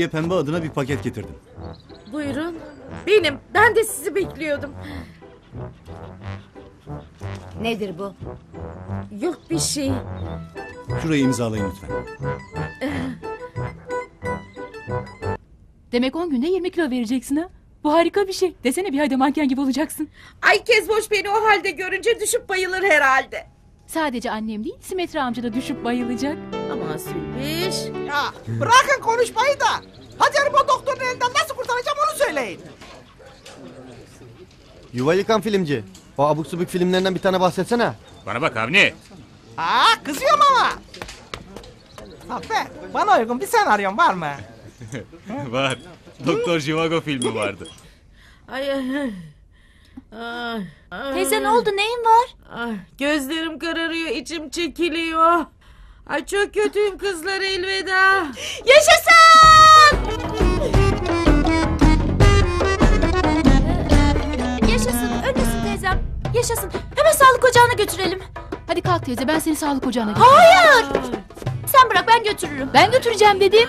Hayriye Pembe adına bir paket getirdim. Buyurun. Benim. Ben de sizi bekliyordum. Nedir bu? Yok bir şey. Şurayı imzalayın lütfen. Demek 10 günde 20 kilo vereceksin ha? Bu harika bir şey. Desene bir ayda manken gibi olacaksın. Ay Kezboş beni o halde görünce düşüp bayılır herhalde. Sadece annem değil, Simetre amca da düşüp bayılacak. Bırakın konuşmayı da. Hacer'im o doktorun elinden nasıl kurtaracağım onu söyleyin. Yuva yıkan filmci. O abuk subuk filmlerinden bir tane bahsetsene. Bana bak Avni. Aa kızıyorum ama. Zafer bana uygun bir senaryon var mı? Var. Doktor Jivago filmi vardı. Ay ay ay. Ay, ay. Teyze ne oldu, neyin var? Ay, gözlerim kararıyor, içim çekiliyor. Ay çok kötüyüm kızlar elveda. Yaşasın! Yaşasın, ölmesin teyzem. Yaşasın. Hemen sağlık ocağına götürelim. Hadi kalk teyze, ben seni sağlık ocağına götürürüm. Hayır! Sen bırak, ben götürürüm. Ben götüreceğim dedim.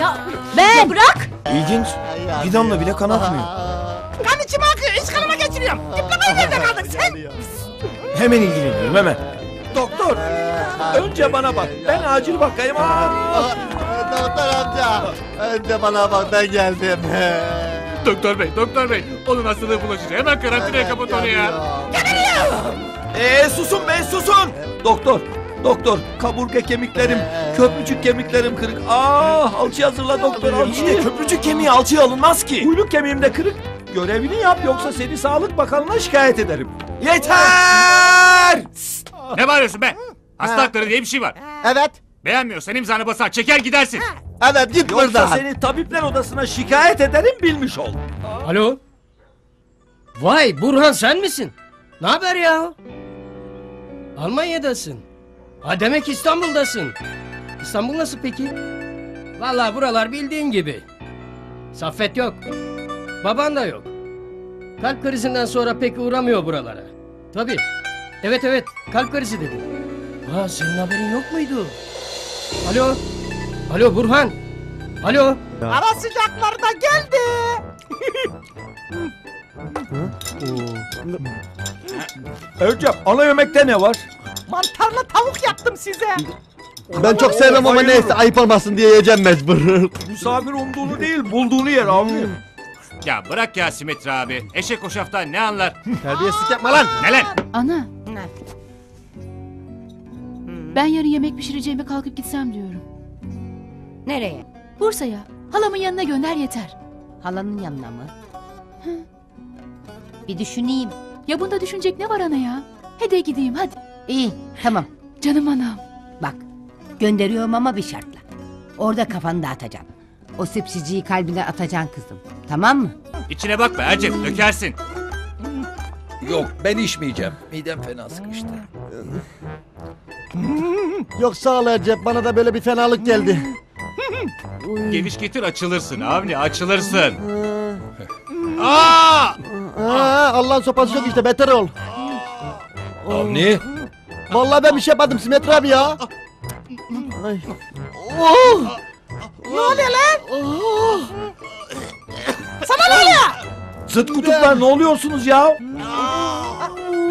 Ya ben! Ya bırak! İlginç. Bir damla bile kan akmıyor. Kan içime akıyor iç kanıma geçiriyorum. Diplomayı nerede kaldın sen? Hemen ilgileniyorum hemen. Doktor. Önce bana bak. Ben acil bakayım. Aa! Doktor amca. Önce bana bak ben geldim. Doktor bey, doktor bey. Onun hastalığı bulaşacak. Hemen karantinaya kapat onu ya. Ee, susun be susun. Doktor. Doktor. Kaburga kemiklerim, köprücük kemiklerim kırık. Ah, alçı hazırla doktor alçı. İşte köprücük kemiği alçıya alınmaz ki. Kuyruk kemiğim de kırık. Görevini yap yoksa seni Sağlık Bakanlığı'na şikayet ederim. Yeter! Ne bağırıyorsun be? Hasta hakları diye bir şey var. Evet. Beğenmiyorsan imzanı basar, çeker gidersin. Evet git Yoksa buradan. seni tabipler odasına şikayet ederim bilmiş ol. Alo? Vay Burhan sen misin? Ne haber ya? Almanya'dasın. Ha demek İstanbul'dasın. İstanbul nasıl peki? Vallahi buralar bildiğin gibi. Saffet yok. Baban da yok. Kalp krizinden sonra pek uğramıyor buralara. Tabii. Evet evet kalp krizi dedi. Ha senin haberin yok muydu? Alo? Alo Burhan? Alo? Ara sıcakları da geldi. Ercep ana yemekte ne var? Mantarlı tavuk yaptım size. Ben çok sevmem ama Bayılırım. neyse ayıp olmasın diye yiyeceğim mecbur. Misafir umduğunu değil bulduğunu yer abi. Ya bırak ya Simetri abi. Eşek o şaftan ne anlar? Terbiyesizlik yapma lan. Ne lan? Ana, ben yarın yemek pişireceğime kalkıp gitsem diyorum. Nereye? Bursa'ya, halamın yanına gönder yeter. Halanın yanına mı? Bir düşüneyim. Ya bunda düşünecek ne var ana ya? Hadi gideyim hadi. İyi tamam. Canım anam. Bak gönderiyorum ama bir şartla. Orada kafanı dağıtacaksın. O sepsiciyi kalbine atacaksın kızım. Tamam mı? İçine bakma Ercep, dökersin. Yok ben içmeyeceğim. Midem fena sıkıştı. Yok sağ ol Ercep bana da böyle bir fenalık geldi. Geviş getir açılırsın Avni, açılırsın. Aa! Aa, Allah'ın sopası yok işte beter ol. Avni. Vallahi ben bir şey yapmadım Simetri abi ya. Ay. Ne oluyor lan? Zıt kutuplar ne oluyorsunuz ya?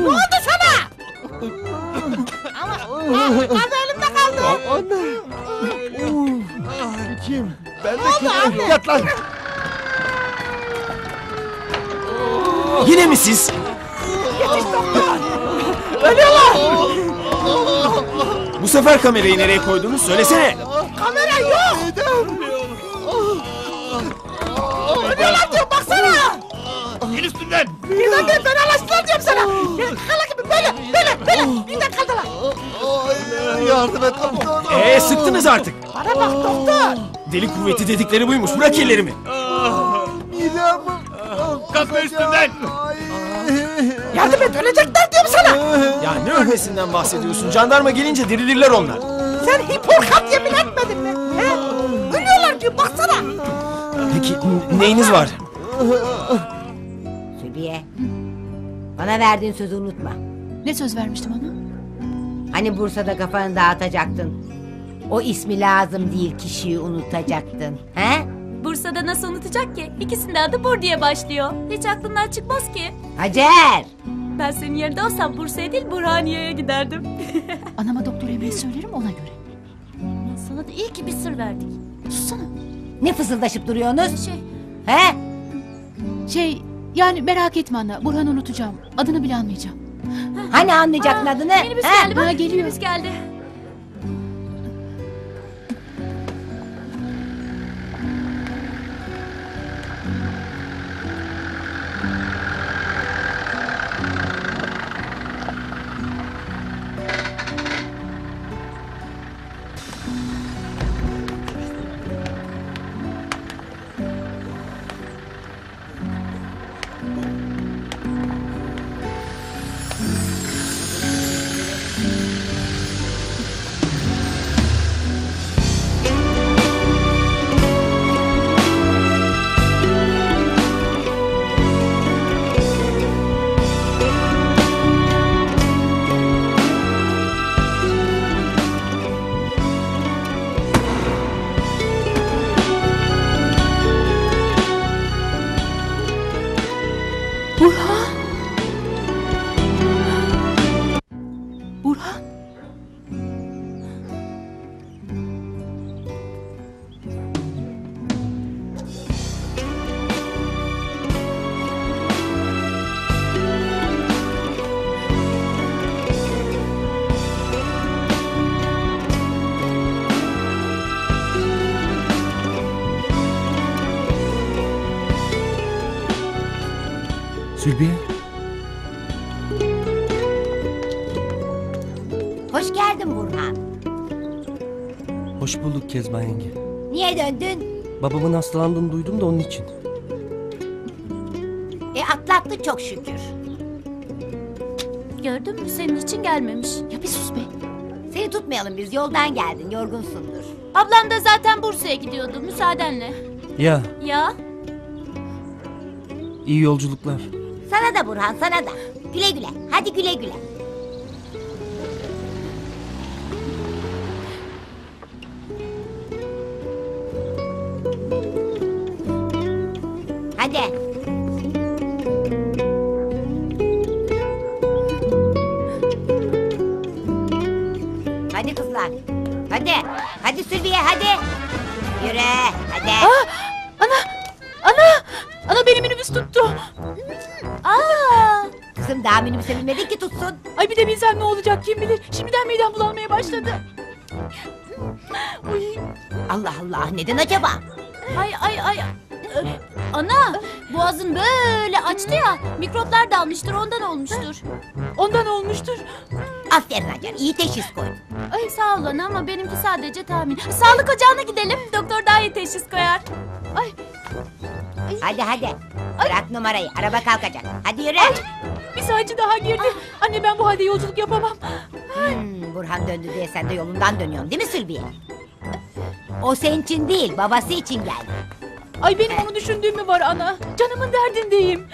Ne oldu sana? Ama kaldı elimde kaldı. Kim? Ben de kim? Yat lan. Yine mi siz? Bu sefer kamerayı nereye koydunuz söylesene. Kamera yok. Ölüyorlar diyor İn üstünden! Birden bir fenalaştılar diyorum sana. Kala gibi böyle böyle böyle. Birden kaldılar. Yardım et doktor. Ee sıktınız artık. Bana bak doktor. Deli kuvveti dedikleri buymuş. Bırak ellerimi. Midem. Kalkma üstünden! Yardım et ölecekler diyorum sana. Ya ne ölmesinden bahsediyorsun? Jandarma gelince dirilirler onlar. Sen Hipokrat yemin etmedin mi? He? Ölüyorlar diyor baksana. Peki neyiniz var? Sülbiye. Bana verdiğin sözü unutma. Ne söz vermiştim ona? Hani Bursa'da kafanı dağıtacaktın. O ismi lazım değil kişiyi unutacaktın. He? Bursa'da nasıl unutacak ki? İkisinin de adı Bur diye başlıyor. Hiç aklımdan çıkmaz ki. Hacer! Ben senin yerinde olsam Bursa'ya değil Burhaniye'ye giderdim. Anama doktor Emre'yi söylerim ona göre. Sana da iyi ki bir sır verdik. Sussana. Ne fısıldaşıp duruyorsunuz? Şey, He? Şey yani merak etme anne. Burhan'ı unutacağım. Adını bile anmayacağım. Hani anlayacaktın adını? minibüs He? geldi bak. Ha, geliyor. Minibüs geldi. Sülbiye. Hoş geldin Burhan. Hoş bulduk Kezban yenge. Niye döndün? Babamın hastalandığını duydum da onun için. E atlattı çok şükür. Gördün mü senin için gelmemiş. Ya bir sus be. Seni tutmayalım biz yoldan geldin yorgunsundur. Ablam da zaten Bursa'ya gidiyordu müsaadenle. Ya Ya iyi yolculuklar. Da Burhan sana da. Güle güle hadi güle güle. Hadi. Hadi kızlar. Hadi. Hadi Sülbiye hadi. Yürü hadi. Ana! Ana benim minibüs tuttu. Kızım daha minibüse binmedin ki tutsun. Ay bir de bilsem ne olacak kim bilir. Şimdiden midem bulanmaya başladı. Uy. Allah Allah neden acaba? ay ay ay. Ana boğazın böyle açtı ya mikroplar dalmıştır ondan olmuştur. Ondan olmuştur. Aferin Hacer iyi teşhis koydun. Ay sağ ol ana ama benimki sadece tahmin. Sağlık ocağına gidelim doktor daha iyi teşhis koyar. Hadi hadi. Bırak numarayı araba kalkacak. Hadi yürü. Bir saatçi daha girdi. Anne ben bu halde yolculuk yapamam. Hmm, Burhan döndü diye sen de yolundan dönüyorsun değil mi Sülbiye? O senin için değil babası için geldi. Ay benim onu düşündüğüm mü var ana? Canımın derdindeyim.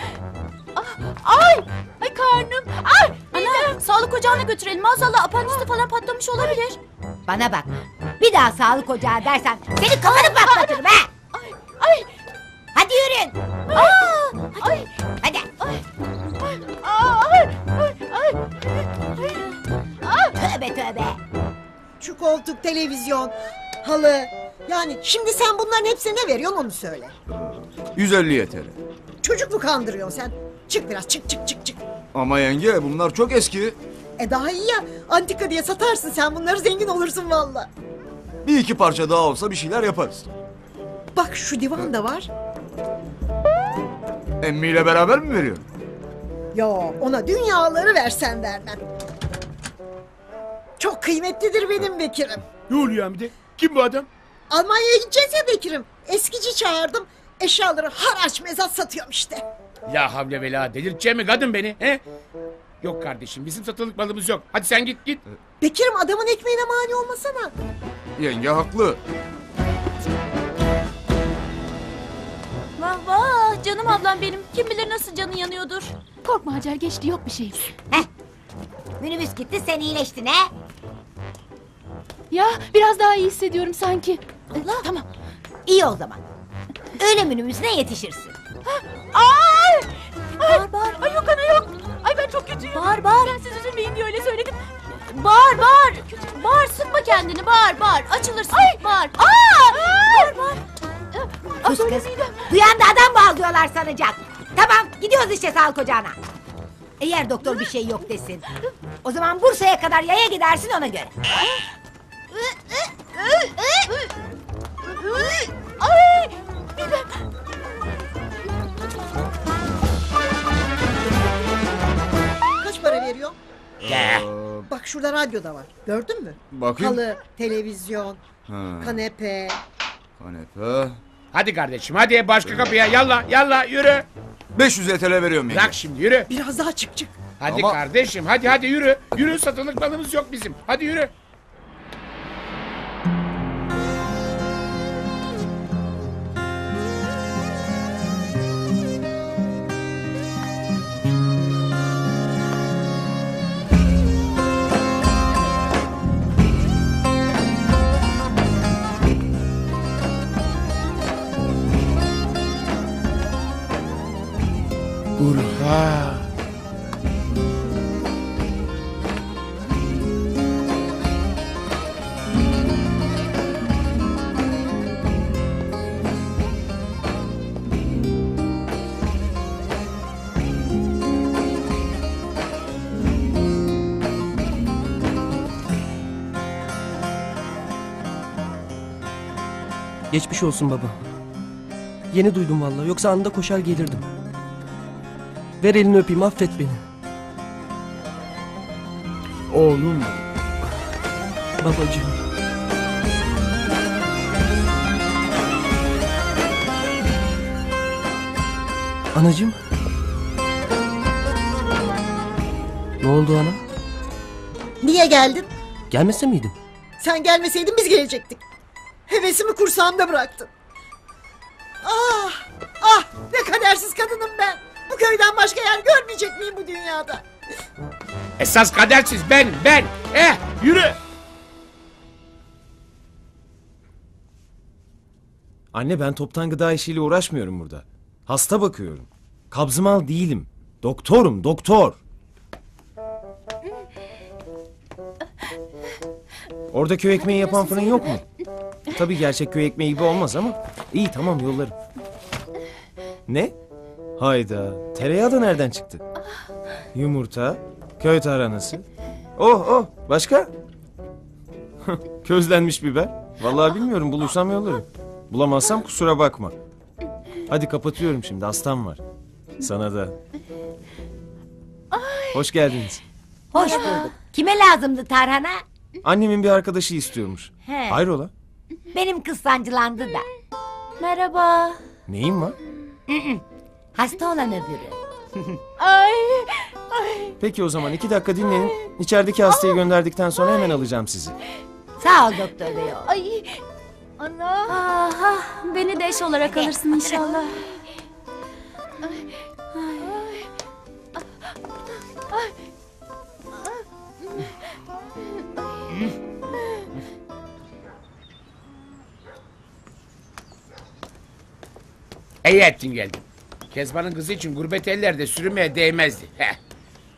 Ah, ay! Ay karnım! Ay! Ana sağlık ocağına götürelim maazallah apandisti falan patlamış olabilir. Bana bak. Bir daha sağlık ocağı dersen seni kafanı patlatırım ha. Ay! Ay! Hadi yürüyün. Ay! Hadi. Ay! Ay! Tövbe tövbe. Şu koltuk, televizyon, halı. Yani şimdi sen bunların hepsine ne veriyorsun onu söyle. 150 TL. Çocuk mu kandırıyorsun sen? Çık biraz çık çık çık çık. Ama yenge bunlar çok eski. E daha iyi ya. Antika diye satarsın sen bunları zengin olursun valla. Bir iki parça daha olsa bir şeyler yaparız. Bak şu divan da var. Emmiyle beraber mi veriyor? Ya ona dünyaları versen vermem. Çok kıymetlidir benim Bekir'im. Ne oluyor Hamide? Kim bu adam? Almanya'ya gideceğiz ya Bekir'im. Eskici çağırdım. Eşyaları haraç mezat satıyorum işte. Ya havle ve la delirteceğim mi kadın beni? He? Yok kardeşim bizim satılık malımız yok. Hadi sen git git. Bekir'im adamın ekmeğine mani olmasana. Yenge haklı. Vah vah canım ablam benim kim bilir nasıl canı yanıyordur. Korkma Hacer geçti yok bir şey. Minibüs gitti sen iyileştin he. Ya biraz daha iyi hissediyorum sanki. Tamam. İyi o zaman. Öğle minibüsüne yetişirsin. Ay! Bağır bağır. Ay yok ana yok. Ay ben çok kötüyüm. Bağır bağır. Ben siz üzülmeyin diye öyle söyledim. Bağır bağır. Bağır sıkma kendini bağır bağır. Açılırsın Ay. bağır. Aa! Bağır bağır. Sus kız. Duyan da adam bağlıyorlar sanacak. Tamam gidiyoruz işte sağlık ocağına. Eğer doktor bir şey yok desin. O zaman Bursa'ya kadar yaya gidersin ona göre. Ay! Kaç para veriyor? Ya. Bak şurada radyo da var. Gördün mü? Bakayım. Halı, televizyon, Ha, kanepe. kanepe. Hadi kardeşim hadi başka kapıya yalla yalla yürü. 500 TL veriyorum yenge. Bırak şimdi yürü. Biraz daha çık çık. Hadi Ama- kardeşim hadi hadi yürü. Yürü satılık malımız yok bizim. Hadi yürü. Geçmiş olsun baba. Yeni duydum vallahi. Yoksa anında koşar gelirdim. Ver elini öpeyim affet beni. Oğlum. Babacığım. Anacığım. Ne oldu ana? Niye geldin? Gelmese miydin? Sen gelmeseydin biz gelecektik. Hevesimi kursağımda bıraktın. Ah! Ah! Ne kadersiz kadınım ben. Bu köyden başka yer görmeyecek miyim bu dünyada? Esas kadersiz ben ben. Eh yürü. Anne ben toptan gıda işiyle uğraşmıyorum burada. Hasta bakıyorum. Kabzımal değilim. Doktorum, doktor. Orada köy ekmeği yapan fırın yok mu? Tabii gerçek köy ekmeği gibi olmaz ama iyi tamam yollarım. Ne? Hayda. Tereyağı da nereden çıktı? Yumurta, köy tarhanası. Oh oh başka? Közlenmiş biber. Vallahi bilmiyorum bulursam yollarım. Bulamazsam kusura bakma. Hadi kapatıyorum şimdi hastam var. Sana da. Hoş geldiniz. Hoş bulduk. Kime lazımdı tarhana? Annemin bir arkadaşı istiyormuş. He. Hayrola? Benim kız sancılandı da. Merhaba. Neyin var? Hasta olan öbürü. Ay. Ay. Peki o zaman iki dakika dinlenin. İçerideki hastayı gönderdikten sonra hemen alacağım sizi. Sağ ol doktor bey. Ay. Ana. Aha, beni de eş olarak alırsın inşallah. İyi ettin geldin. Kezban'ın kızı için gurbet ellerde sürünmeye değmezdi. Heh.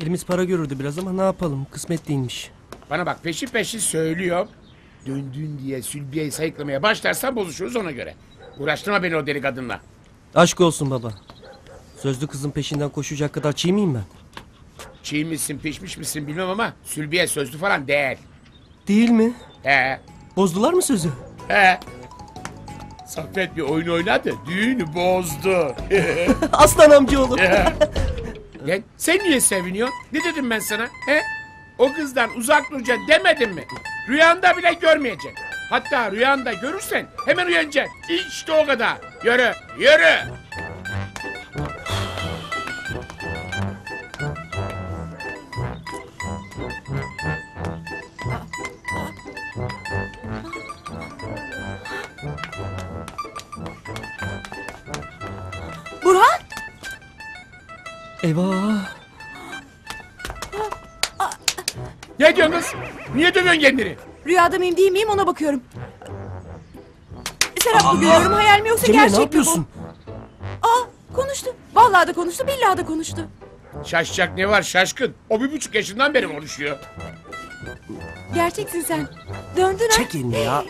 Elimiz para görürdü biraz ama ne yapalım kısmet değilmiş. Bana bak peşi peşi söylüyorum. Döndün diye Sülbiye'yi sayıklamaya başlarsan bozuşuruz ona göre. Uğraştırma beni o deli kadınla. Aşk olsun baba. Sözlü kızın peşinden koşacak kadar çiğ miyim ben? Çiğ misin pişmiş misin bilmem ama Sülbiye sözlü falan değil. Değil mi? He. Bozdular mı sözü? He. Saffet bir oyun oynadı. Düğünü bozdu. Aslan amcaoğlu. Lan sen niye seviniyorsun? Ne dedim ben sana? He? O kızdan uzak duracaksın demedim mi? Rüyanda bile görmeyeceksin. Hatta rüyanda görürsen hemen uyanacaksın. İşte o kadar. Yürü, yürü. Eyvah. Ne diyorsun kız? Niye dövüyorsun kendini? Rüyada mıyım değil miyim ona bakıyorum. Serap mı görüyorum hayal mi yoksa Cemile gerçek ne mi bu? yapıyorsun? Aa konuştu. Vallahi da konuştu billahi da konuştu. Şaşacak ne var şaşkın. O bir buçuk yaşından beri konuşuyor. Gerçeksin sen. Döndün ha. Çek elini ya.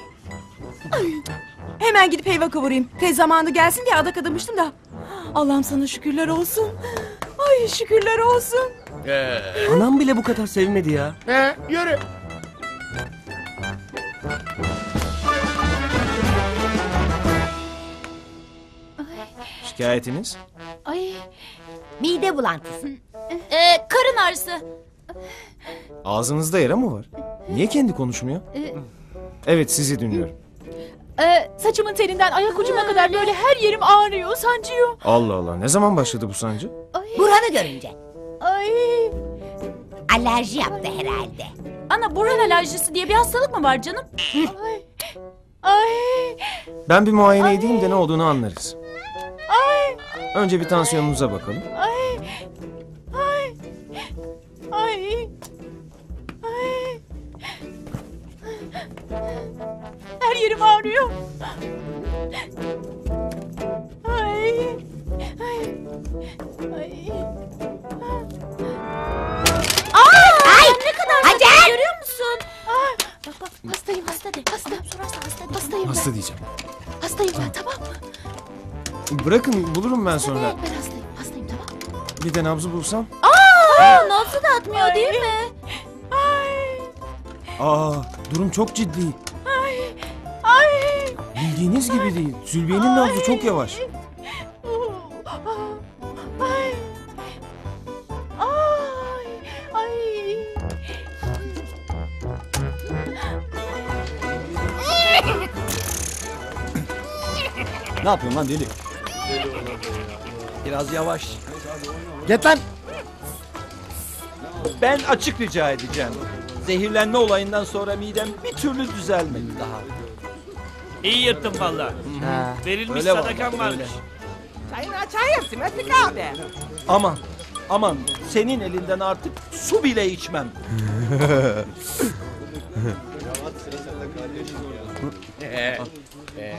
Hemen gidip helva kavurayım. Tez zamanı gelsin diye adak adamıştım da. Allah'ım sana şükürler olsun. Ay şükürler olsun. Ee, Anam bile bu kadar sevmedi ya. he, yürü. Şikayetiniz? Ay. Mide bulantısı. Ee, karın ağrısı. Ağzınızda yara mı var? Niye kendi konuşmuyor? Ee, Evet sizi dinliyorum. Ee, saçımın telinden ayak ucuma kadar böyle her yerim ağrıyor, sancıyor. Allah Allah ne zaman başladı bu sancı? Burhan'ı görünce. Ay. Alerji yaptı herhalde. Ana burun alerjisi diye bir hastalık mı var canım? Ay. Ay. Ben bir muayene edeyim de ne olduğunu anlarız. Ay. Önce bir tansiyonunuza bakalım. Ay. Ay. Ay. Ay. Her yerim ağrıyor. Ay. Ay. Ay. Ay! Ne kadar Hacer! görüyor musun? Ay. Bak bak hastayım hasta de. Hasta. Sorarsa hasta de. Hastayım Hasta diyeceğim. ben. Hastayım ben tamam mı? Bırakın bulurum ben sonra. Ben hastayım. Hastayım tamam. Bir de nabzı bulsam. Aa, nabzı da atmıyor değil mi? Ay. Aa durum çok ciddi. Ay. Ay. Bildiğiniz gibi değil. Zülbiye'nin nabzı çok yavaş. Ay. Ay. Ay. Ne yapıyorsun lan deli? Biraz yavaş. Git lan. Ben açık rica edeceğim. Zehirlenme olayından sonra midem bir türlü düzelmedi daha. İyi yırttın valla. Verilmiş Öyle sadakan vallahi, varmış. öyle. Çayını açayım Simetrik abi. Aman, aman senin elinden artık su bile içmem.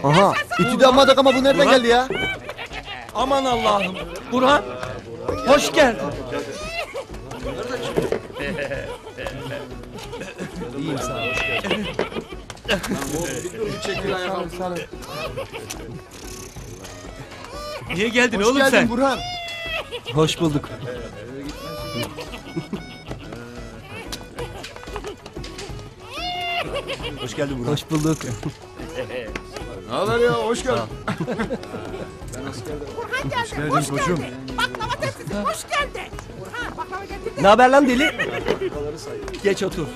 Aha. İti de almadık ama bu nereden geldi ya? Aman Allah'ım. Burhan, hoş geldin. Niye geldin Hoş oğlum geldin sen? Burhan. Hoş bulduk. Hoş geldin Burhan. Hoş bulduk. Ne haber ya? Hoş geldin. Burhan geldi. Hoş geldin koçum. Baklava tepsisi hoş geldi. Burhan baklava getirdi. Ne haber lan deli? Geç otur.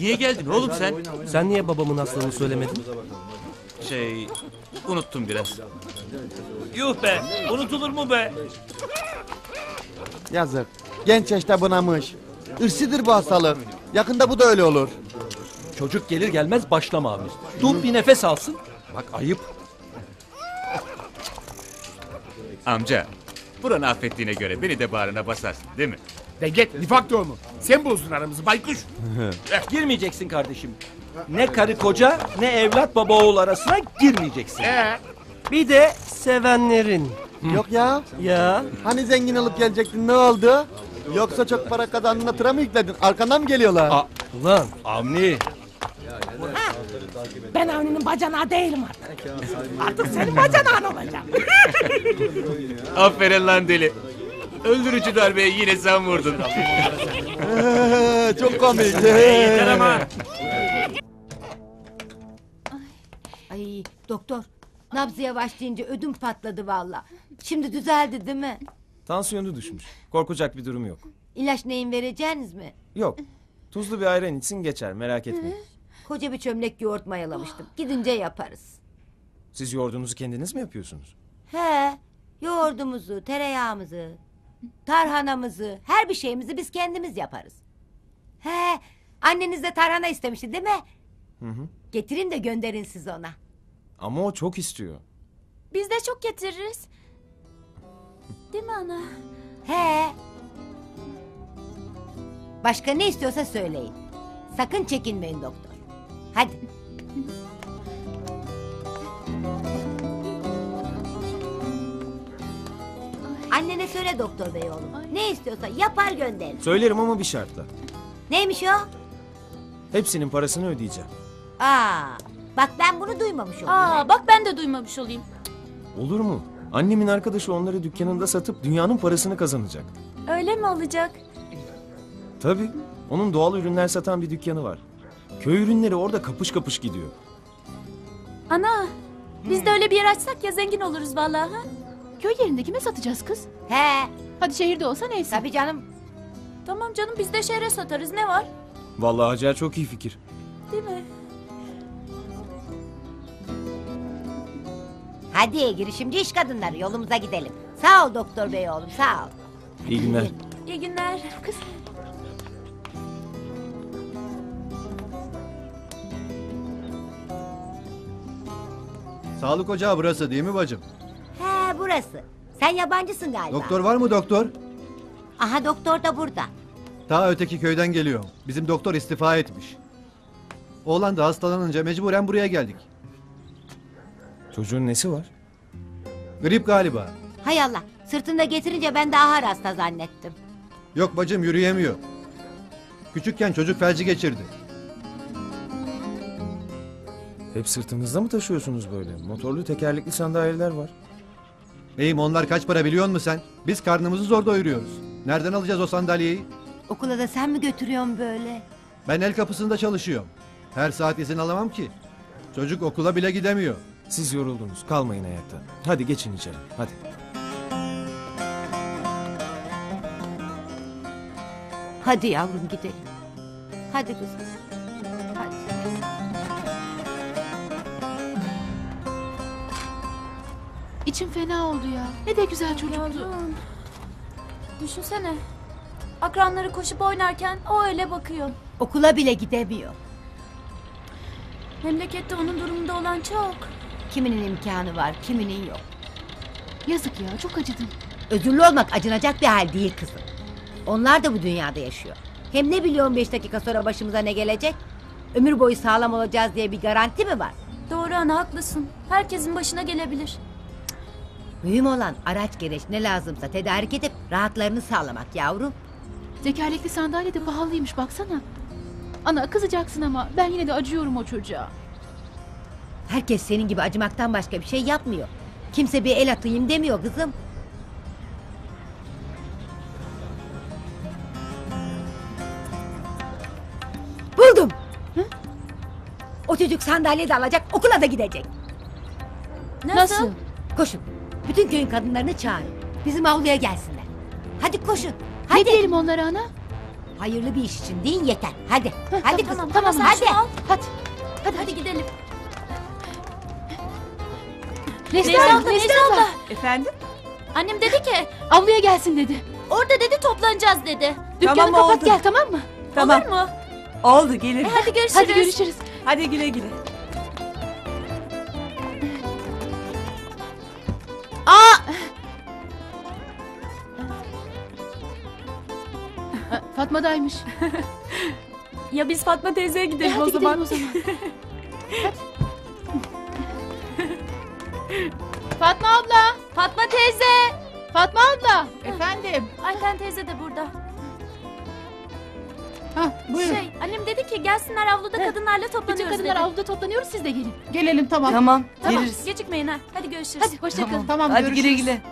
Niye geldin oğlum sen? Sen niye babamın hastalığını söylemedin? Şey, unuttum biraz. Yuh be, unutulur mu be? Yazık. Genç yaşta bunamış. Irsidir bu hastalık. Yakında bu da öyle olur. Çocuk gelir gelmez başlama abi. Dur bir nefes alsın. Bak ayıp. Amca, buranı affettiğine göre beni de bağrına basarsın değil mi? De git nifak doğumu. Sen bozdun aramızı baykuş. Girmeyeceksin kardeşim. Ne karı koca ne evlat baba oğul arasına girmeyeceksin. Ee, Bir de sevenlerin. Yok ya. Ya. Hani zengin olup gelecektin ne oldu? Yoksa çok para kazandığında tıra mı yükledin? Arkandan mı geliyorlar? Ulan. Avni. Ben Avni'nin bacanağı değilim artık. Artık senin bacanağın olacağım. Aferin lan deli. Öldürücü darbeyi yine sen vurdun. çok komik. Yeter ama. Ay doktor. Nabzı yavaş deyince ödüm patladı valla. Şimdi düzeldi değil mi? Tansiyonu düşmüş. Korkacak bir durum yok. İlaç neyin vereceğiniz mi? Yok. Tuzlu bir ayran içsin geçer merak etmeyin. Koca bir çömlek yoğurt mayalamıştım. Gidince yaparız. Siz yoğurdunuzu kendiniz mi yapıyorsunuz? He, yoğurdumuzu, tereyağımızı, tarhanamızı, her bir şeyimizi biz kendimiz yaparız. He, anneniz de tarhana istemişti değil mi? Hı hı. Getirin de gönderin siz ona. Ama o çok istiyor. Biz de çok getiririz. Değil mi ana? He, Başka ne istiyorsa söyleyin. Sakın çekinmeyin doktor. Hadi. Annene söyle doktor bey oğlum. Ne istiyorsa yapar gönderir. Söylerim ama bir şartla. Neymiş o? Hepsinin parasını ödeyeceğim. Aa, bak ben bunu duymamış oldum. Aa bak ben de duymamış olayım. Olur mu? Annemin arkadaşı onları dükkanında satıp dünyanın parasını kazanacak. Öyle mi olacak? Tabii. Onun doğal ürünler satan bir dükkanı var. Köy ürünleri orada kapış kapış gidiyor. Ana biz de öyle bir yer açsak ya zengin oluruz vallahi. Ha? Köy yerinde kime satacağız kız? He. Hadi şehirde olsa neyse. Tabii canım. Tamam canım biz de şehre satarız ne var? Vallahi Hacer çok iyi fikir. Değil mi? Hadi girişimci iş kadınları yolumuza gidelim. Sağ ol doktor bey oğlum sağ ol. İyi günler. İyi günler. Kız. Sağlık ocağı burası değil mi bacım? Burası. Sen yabancısın galiba. Doktor var mı doktor? Aha doktor da burada. Ta öteki köyden geliyor. Bizim doktor istifa etmiş. Oğlan da hastalanınca mecburen buraya geldik. Çocuğun nesi var? Grip galiba. Hay Allah sırtında getirince ben daha hasta zannettim. Yok bacım yürüyemiyor. Küçükken çocuk felci geçirdi. Hep sırtınızda mı taşıyorsunuz böyle? Motorlu tekerlekli sandalyeler var. Beyim onlar kaç para biliyor musun sen? Biz karnımızı zor doyuruyoruz. Nereden alacağız o sandalyeyi? Okula da sen mi götürüyorsun böyle? Ben el kapısında çalışıyorum. Her saat izin alamam ki. Çocuk okula bile gidemiyor. Siz yoruldunuz. Kalmayın ayakta. Hadi geçin içeri. Hadi. Hadi yavrum gidelim. Hadi kızım. İçim fena oldu ya. Ne de güzel çocuktu. Yavrum. Düşünsene. Akranları koşup oynarken o öyle bakıyor. Okula bile gidemiyor. Memlekette onun durumunda olan çok. Kiminin imkanı var, kiminin yok. Yazık ya çok acıdım. Özürlü olmak acınacak bir hal değil kızım. Onlar da bu dünyada yaşıyor. Hem ne biliyorum beş dakika sonra başımıza ne gelecek? Ömür boyu sağlam olacağız diye bir garanti mi var? Doğru ana haklısın. Herkesin başına gelebilir. Mühim olan araç gereç ne lazımsa tedarik edip rahatlarını sağlamak yavrum. Tekerlekli sandalye de pahalıymış baksana. Ana kızacaksın ama ben yine de acıyorum o çocuğa. Herkes senin gibi acımaktan başka bir şey yapmıyor. Kimse bir el atayım demiyor kızım. Buldum. O çocuk sandalye de alacak, okula da gidecek. Nasıl? Koşun. Bütün köyün kadınlarını çağırın. Bizim avluya gelsinler. Hadi koşun. Ne Hadi. diyelim onlara ana? Hayırlı bir iş için deyin yeter. Hadi. hadi kızım. Tamam, Tamam, hadi. al. Hadi. Hadi hadi gidelim. Nesli abla, Nesli abla. Efendim? Annem dedi ki Avluya gelsin dedi. orada dedi toplanacağız dedi. Dükkanı Tamam, kapat oldu. gel tamam mı? Tamam. Olur mu? Oldu gelir. E, hadi görüşürüz. Hadi görüşürüz. Hadi güle güle. Ha, Fatma'daymış. Ya biz Fatma teyzeye E, gidelim zaman. o zaman. Fatma abla. Fatma teyze. Fatma abla. Efendim. Ayten teyze de burada. Buyurun. Şey annem dedi ki gelsinler avluda kadınlarla Bütün toplanıyoruz kadınlar dedi. avluda toplanıyoruz siz de gelin. Gelelim tamam. Tamam, Tamam geliriz. gecikmeyin ha. Hadi görüşürüz. Hadi hoşça kalın. Tamam Hadi güle güle.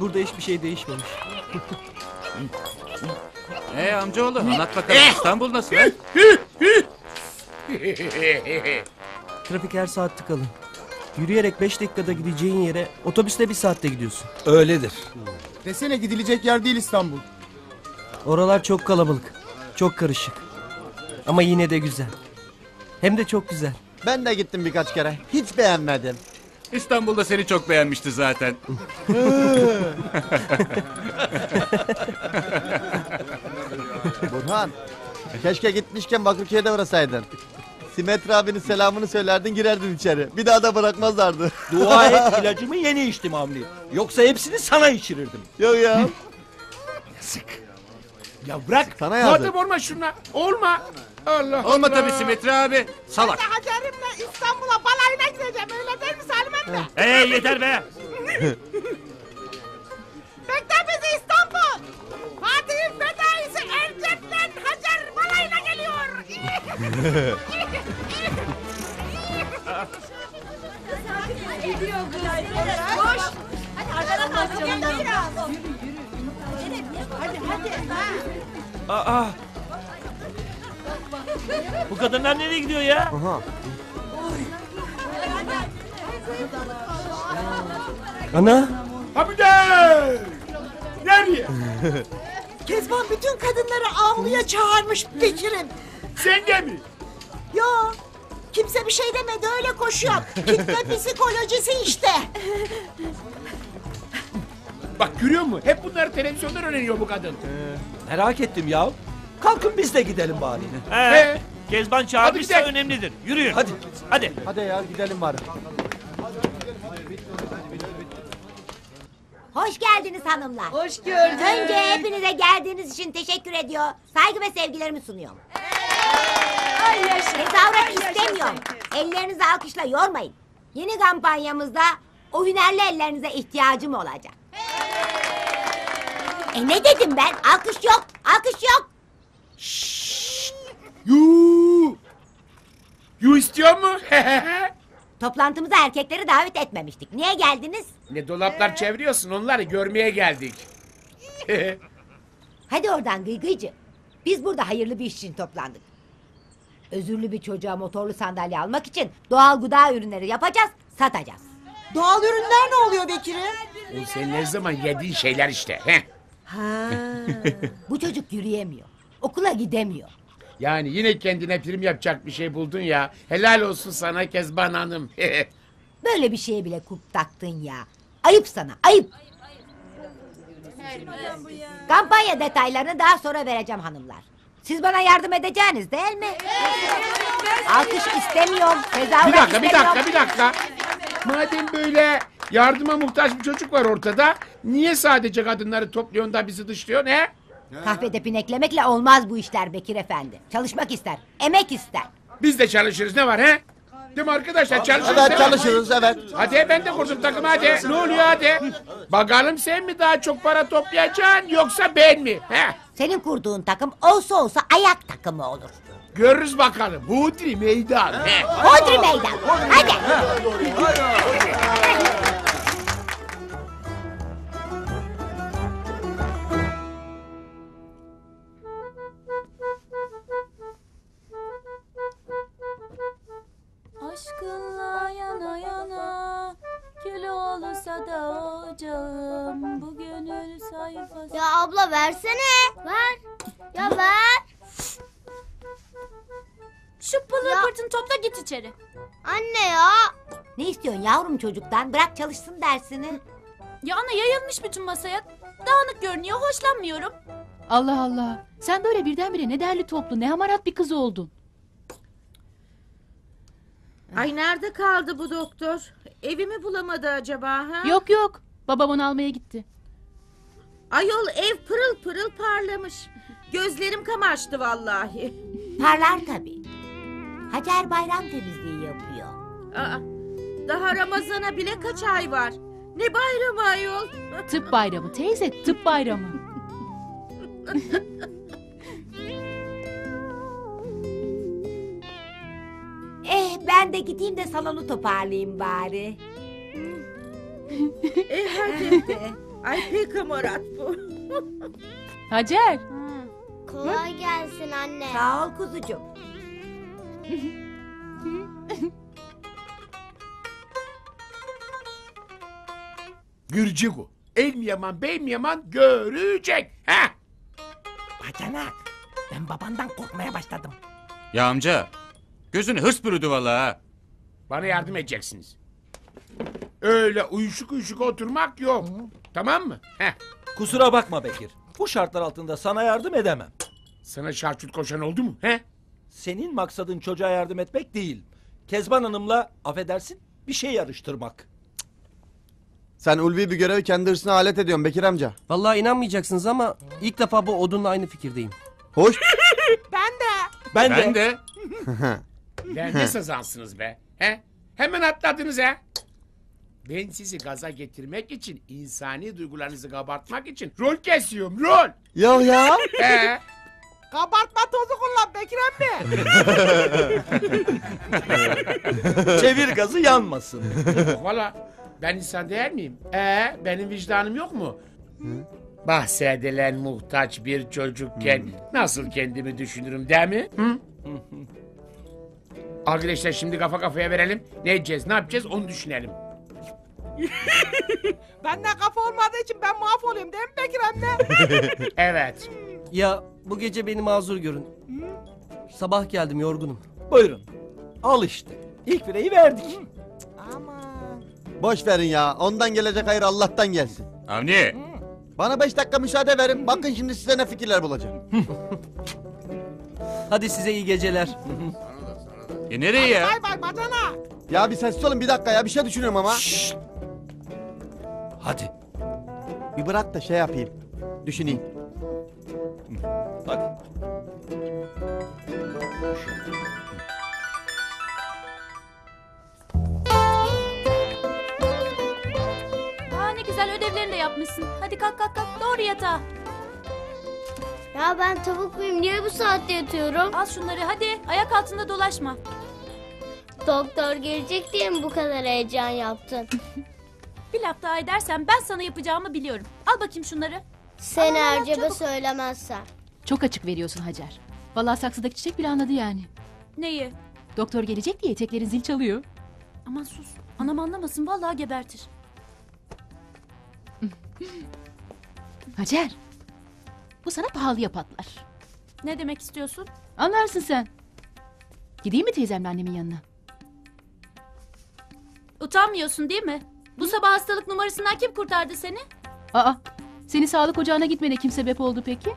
Burada hiçbir şey değişmemiş. Ee amcaoğlu anlat bakalım İstanbul nasıl? ha? Trafik her saat tıkalı. Yürüyerek 5 dakikada gideceğin yere otobüste bir saatte gidiyorsun. Öyledir. Desene gidilecek yer değil İstanbul. Oralar çok kalabalık. Çok karışık. Ama yine de güzel. Hem de çok güzel. Ben de gittim birkaç kere. Hiç beğenmedim. İstanbul'da seni çok beğenmişti zaten. Burhan. Keşke gitmişken Bakırköy'de uğrasaydın. Simetri abinin selamını söylerdin girerdin içeri. Bir daha da bırakmazlardı. Dua et ilacımı yeni içtim Avni. Yoksa hepsini sana içirirdim. Yok ya. Ya bırak. Sana yazık. Muhatap olma şuna. Olma. Allah Olma Allah. tabii Simetri abi. Salak. Hacerimle İstanbul'a balayına gideceğim öyle değil mi Salim emmi? Ee yeter be. Bekle bizi İstanbul. Fatih'in fedaisi Ercep'ten Hacer balayına geliyor. Koş. Hadi arkadan kalk. Hadi hadi. Aa. Bu kadınlar nereye gidiyor ya? Ana. Hamide! Nereye? Kezban bütün kadınları avluya çağırmış Bekir'im. Sen de mi? Yo. Kimse bir şey demedi öyle koşuyor. Kitle psikolojisi işte. Bak görüyor musun? Hep bunları televizyondan öğreniyor bu kadın. Merak ettim ya. Kalkın biz de gidelim bari. He. Kezban çağırmışsa çağırmışsa önemlidir. Yürüyün. Hadi. Hadi. Hadi ya gidelim bari. Hoş geldiniz hanımlar. Hoş gördük. Önce hepinize geldiğiniz için teşekkür ediyor. Saygı ve sevgilerimi sunuyorum. Tezahürat istemiyorum. Ellerinizi alkışla yormayın. Yeni kampanyamızda o hünerli ellerinize ihtiyacım olacak. E ne dedim ben? Alkış yok. Alkış yok. Yuu. Yu istiyor mu? Toplantımıza erkekleri davet etmemiştik. Niye geldiniz? ne dolaplar çeviriyorsun onları görmeye geldik. Hadi oradan gıygıycı. Biz burada hayırlı bir iş için toplandık. Özürlü bir çocuğa motorlu sandalye almak için doğal gıda ürünleri yapacağız, satacağız. Doğal ürünler ne oluyor Bekir'im? o senin ne zaman yediğin şeyler işte. Heh. Ha. Bu çocuk yürüyemiyor. Okula gidemiyor. Yani yine kendine prim yapacak bir şey buldun ya. Helal olsun sana Kezban Hanım. Böyle bir şeye bile kulp taktın ya. Ayıp sana, ayıp. Kampanya detaylarını daha sonra vereceğim hanımlar. Siz bana yardım edeceğiniz değil mi? Alkış istemiyorum. Tezahürat bir dakika bir istemiyorum. dakika bir dakika. Madem böyle yardıma muhtaç bir çocuk var ortada. Niye sadece kadınları topluyorsun da bizi dışlıyorsun he? Kahvede pineklemekle olmaz bu işler Bekir Efendi. Çalışmak ister, emek ister. Biz de çalışırız ne var he? Değil mi arkadaşlar çalışırız Evet değil mi? çalışırız evet. Hadi ben de kurdum takımı hadi. Ne oluyor hadi? Bakalım sen mi daha çok para toplayacaksın yoksa ben mi? He? Senin kurduğun takım olsa olsa ayak takımı olur. Görürüz bakalım. Budri meydan. He. Hodri meydan. Hadi. Da ocağım Bu gönül sayfası Ya abla versene. Ver. Ya ver. Şu pılı pırtını topla git içeri Anne ya. Ne istiyorsun yavrum çocuktan? Bırak çalışsın dersini. Ya ana yayılmış bütün masaya Dağınık görünüyor hoşlanmıyorum Allah Allah. Sen böyle birdenbire ne derli toplu ne hamarat bir kız oldun. Ay nerede kaldı bu doktor? Evimi bulamadı acaba ha? Yok yok. Babam onu almaya gitti. Ayol ev pırıl pırıl parlamış. Gözlerim kamaştı vallahi. Parlar tabii. Hacer bayram temizliği yapıyor. Aa, daha Ramazan'a bile kaç ay var? Ne bayramı ayol? Tıp bayramı teyze tıp bayramı. ben de gideyim de salonu toparlayayım bari. E hadi. Ay pek hamarat bu. Hacer. Kolay gelsin anne. Sağ ol kuzucuğum. Görecek o. El mi yaman bey mi yaman görecek. Ha? Bacanak. Ben babandan korkmaya başladım. Ya amca. Gözünü hırs bürüdü vallahi ha. Bana yardım edeceksiniz. Öyle uyuşuk uyuşuk oturmak yok. Tamam mı? Heh. Kusura bakma Bekir. Bu şartlar altında sana yardım edemem. Sana şartut koşan oldu mu? He? Senin maksadın çocuğa yardım etmek değil. Kezban Hanım'la affedersin bir şey yarıştırmak. Sen ulvi bir görevi kendi hırsına alet ediyorsun Bekir amca. Vallahi inanmayacaksınız ama ilk defa bu odunla aynı fikirdeyim. Hoş. Ben de. Ben, Ben de. Lan ne sazansınız be? He? Hemen atladınız ha? Ben sizi gaza getirmek için, insani duygularınızı kabartmak için rol kesiyorum, rol. Yok ya. He? Kabartma tozu kullan Bekir emmi. Çevir gazı yanmasın. Valla ben insan değil miyim? Ee, benim vicdanım yok mu? Bahsedilen muhtaç bir çocukken nasıl kendimi düşünürüm değil mi? Hı? Arkadaşlar şimdi kafa kafaya verelim. Ne edeceğiz, ne yapacağız onu düşünelim. Bende kafa olmadığı için ben mahvoluyorum değil mi Bekir emmi? Evet. Ya bu gece beni mazur görün. Sabah geldim yorgunum. Buyurun. Al işte. İlk bireyi verdik. Boş verin ya. Ondan gelecek hayır Allah'tan gelsin. Avni. Bana beş dakika müsaade verin. Bakın şimdi size ne fikirler bulacağım. Hadi size iyi geceler. E nereye ya? Bay bay bacana. Ya bir sessiz olun bir dakika ya. Bir şey düşünüyorum ama. Hadi. Bir bırak da şey yapayım. Düşüneyim. Hadi. Aa ne güzel ödevlerini de yapmışsın. Hadi kalk kalk kalk doğru yatağa. Ya ben tavuk muyum? Niye bu saatte yatıyorum? Al şunları hadi ayak altında dolaşma. Doktor gelecek diye mi bu kadar heyecan yaptın? Bir laf daha edersen ben sana yapacağımı biliyorum. Al bakayım şunları. Sen Aa, çabuk. söylemezsen. Çok açık veriyorsun Hacer. Vallahi saksıdaki çiçek bile anladı yani. Neyi? Doktor gelecek diye eteklerin zil çalıyor. Aman sus. Anam anlamasın vallahi gebertir. Hacer. Bu sana pahalıya patlar. Ne demek istiyorsun? Anlarsın sen. Gideyim mi teyzemle annemin yanına? Utanmıyorsun değil mi? Bu sabah hastalık numarasından kim kurtardı seni? Aa, seni sağlık ocağına gitmene kim sebep oldu peki?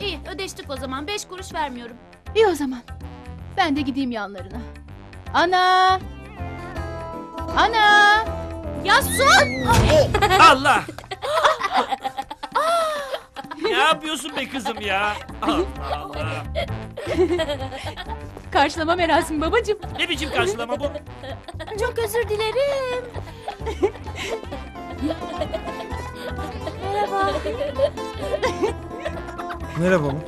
İyi ödeştik o zaman. Beş kuruş vermiyorum. İyi o zaman. Ben de gideyim yanlarına. Ana! Ana! Ya sus! Allah! ne yapıyorsun be kızım ya? Allah Allah. Karşılama merasimi babacığım. Ne biçim karşılama bu? Çok özür dilerim. Merhaba. Merhaba mı?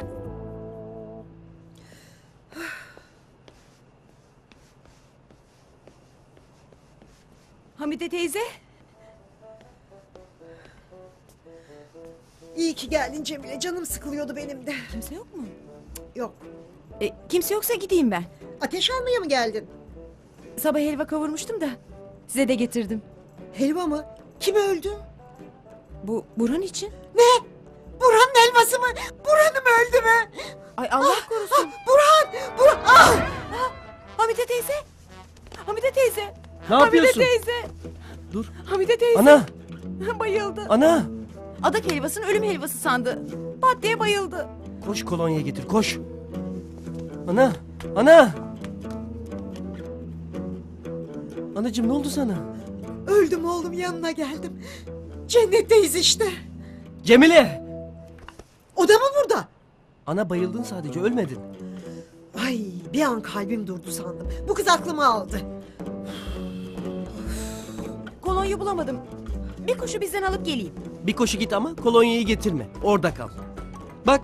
Hamide teyze. İyi ki geldin Cemile. Canım sıkılıyordu benim de. Kimse yok mu? Yok. E, kimse yoksa gideyim ben. Ateş almaya mı geldin? Sabah helva kavurmuştum da size de getirdim. Helva mı? Kim öldü? Bu Burhan için. Ne? Burhan'ın helvası mı? Burhan'ım öldü mü? Ay Allah korusun. Burhan! Burhan! Ah! Hamide teyze. Hamide teyze. Ne Hamide yapıyorsun? teyze. Dur. Hamide teyze. Ana! Bayıldı. Ana! Adak helvasını ölüm helvası sandı. Pat diye bayıldı. Koş kolonya getir koş. Ana! Ana! Anacığım ne oldu sana? Öldüm oğlum yanına geldim. Cennetteyiz işte. Cemile! O da mı burada? Ana bayıldın sadece ölmedin. Ay bir an kalbim durdu sandım. Bu kız aklımı aldı. Kolonya bulamadım. Bir kuşu bizden alıp geleyim. Bir koşu git ama kolonyayı getirme. Orada kal. Bak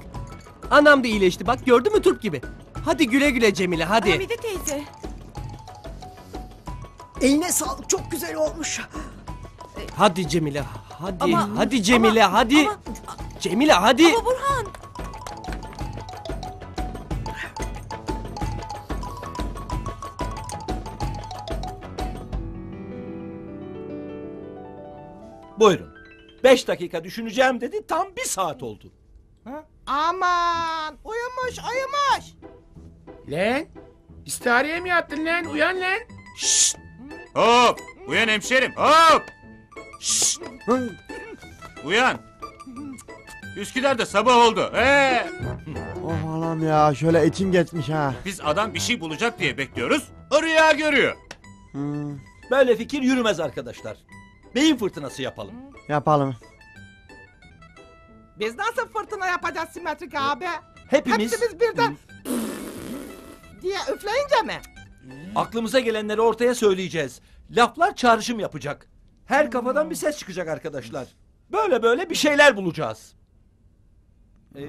anam da iyileşti bak gördün mü turp gibi. Hadi güle güle Cemile hadi. Hamide teyze. Eline sağlık çok güzel olmuş. Hadi Cemile hadi Ama- hadi Cemile ama- hadi. ama- Cemile hadi. Ama Burhan. Buyurun. Beş dakika düşüneceğim dedi tam bir saat oldu. Aman uyumuş uyumuş. Lan istihareye mi yattın lan? Uyan lan. Şşt! Hop! Uyan hemşerim hop! Şşt! Uyan! Üsküdar'da sabah oldu. Ee! Oh Anam ya şöyle içim geçmiş ha. Biz adam bir şey bulacak diye bekliyoruz. O rüya görüyor. Böyle fikir yürümez arkadaşlar. Beyin fırtınası yapalım. Yapalım. Biz nasıl fırtına yapacağız simetrik abi? Hepimiz- Hepimiz birden diye üfleyince mi? Aklımıza gelenleri ortaya söyleyeceğiz. Laflar çağrışım yapacak. Her kafadan bir ses çıkacak arkadaşlar. Böyle böyle bir şeyler bulacağız. Ee,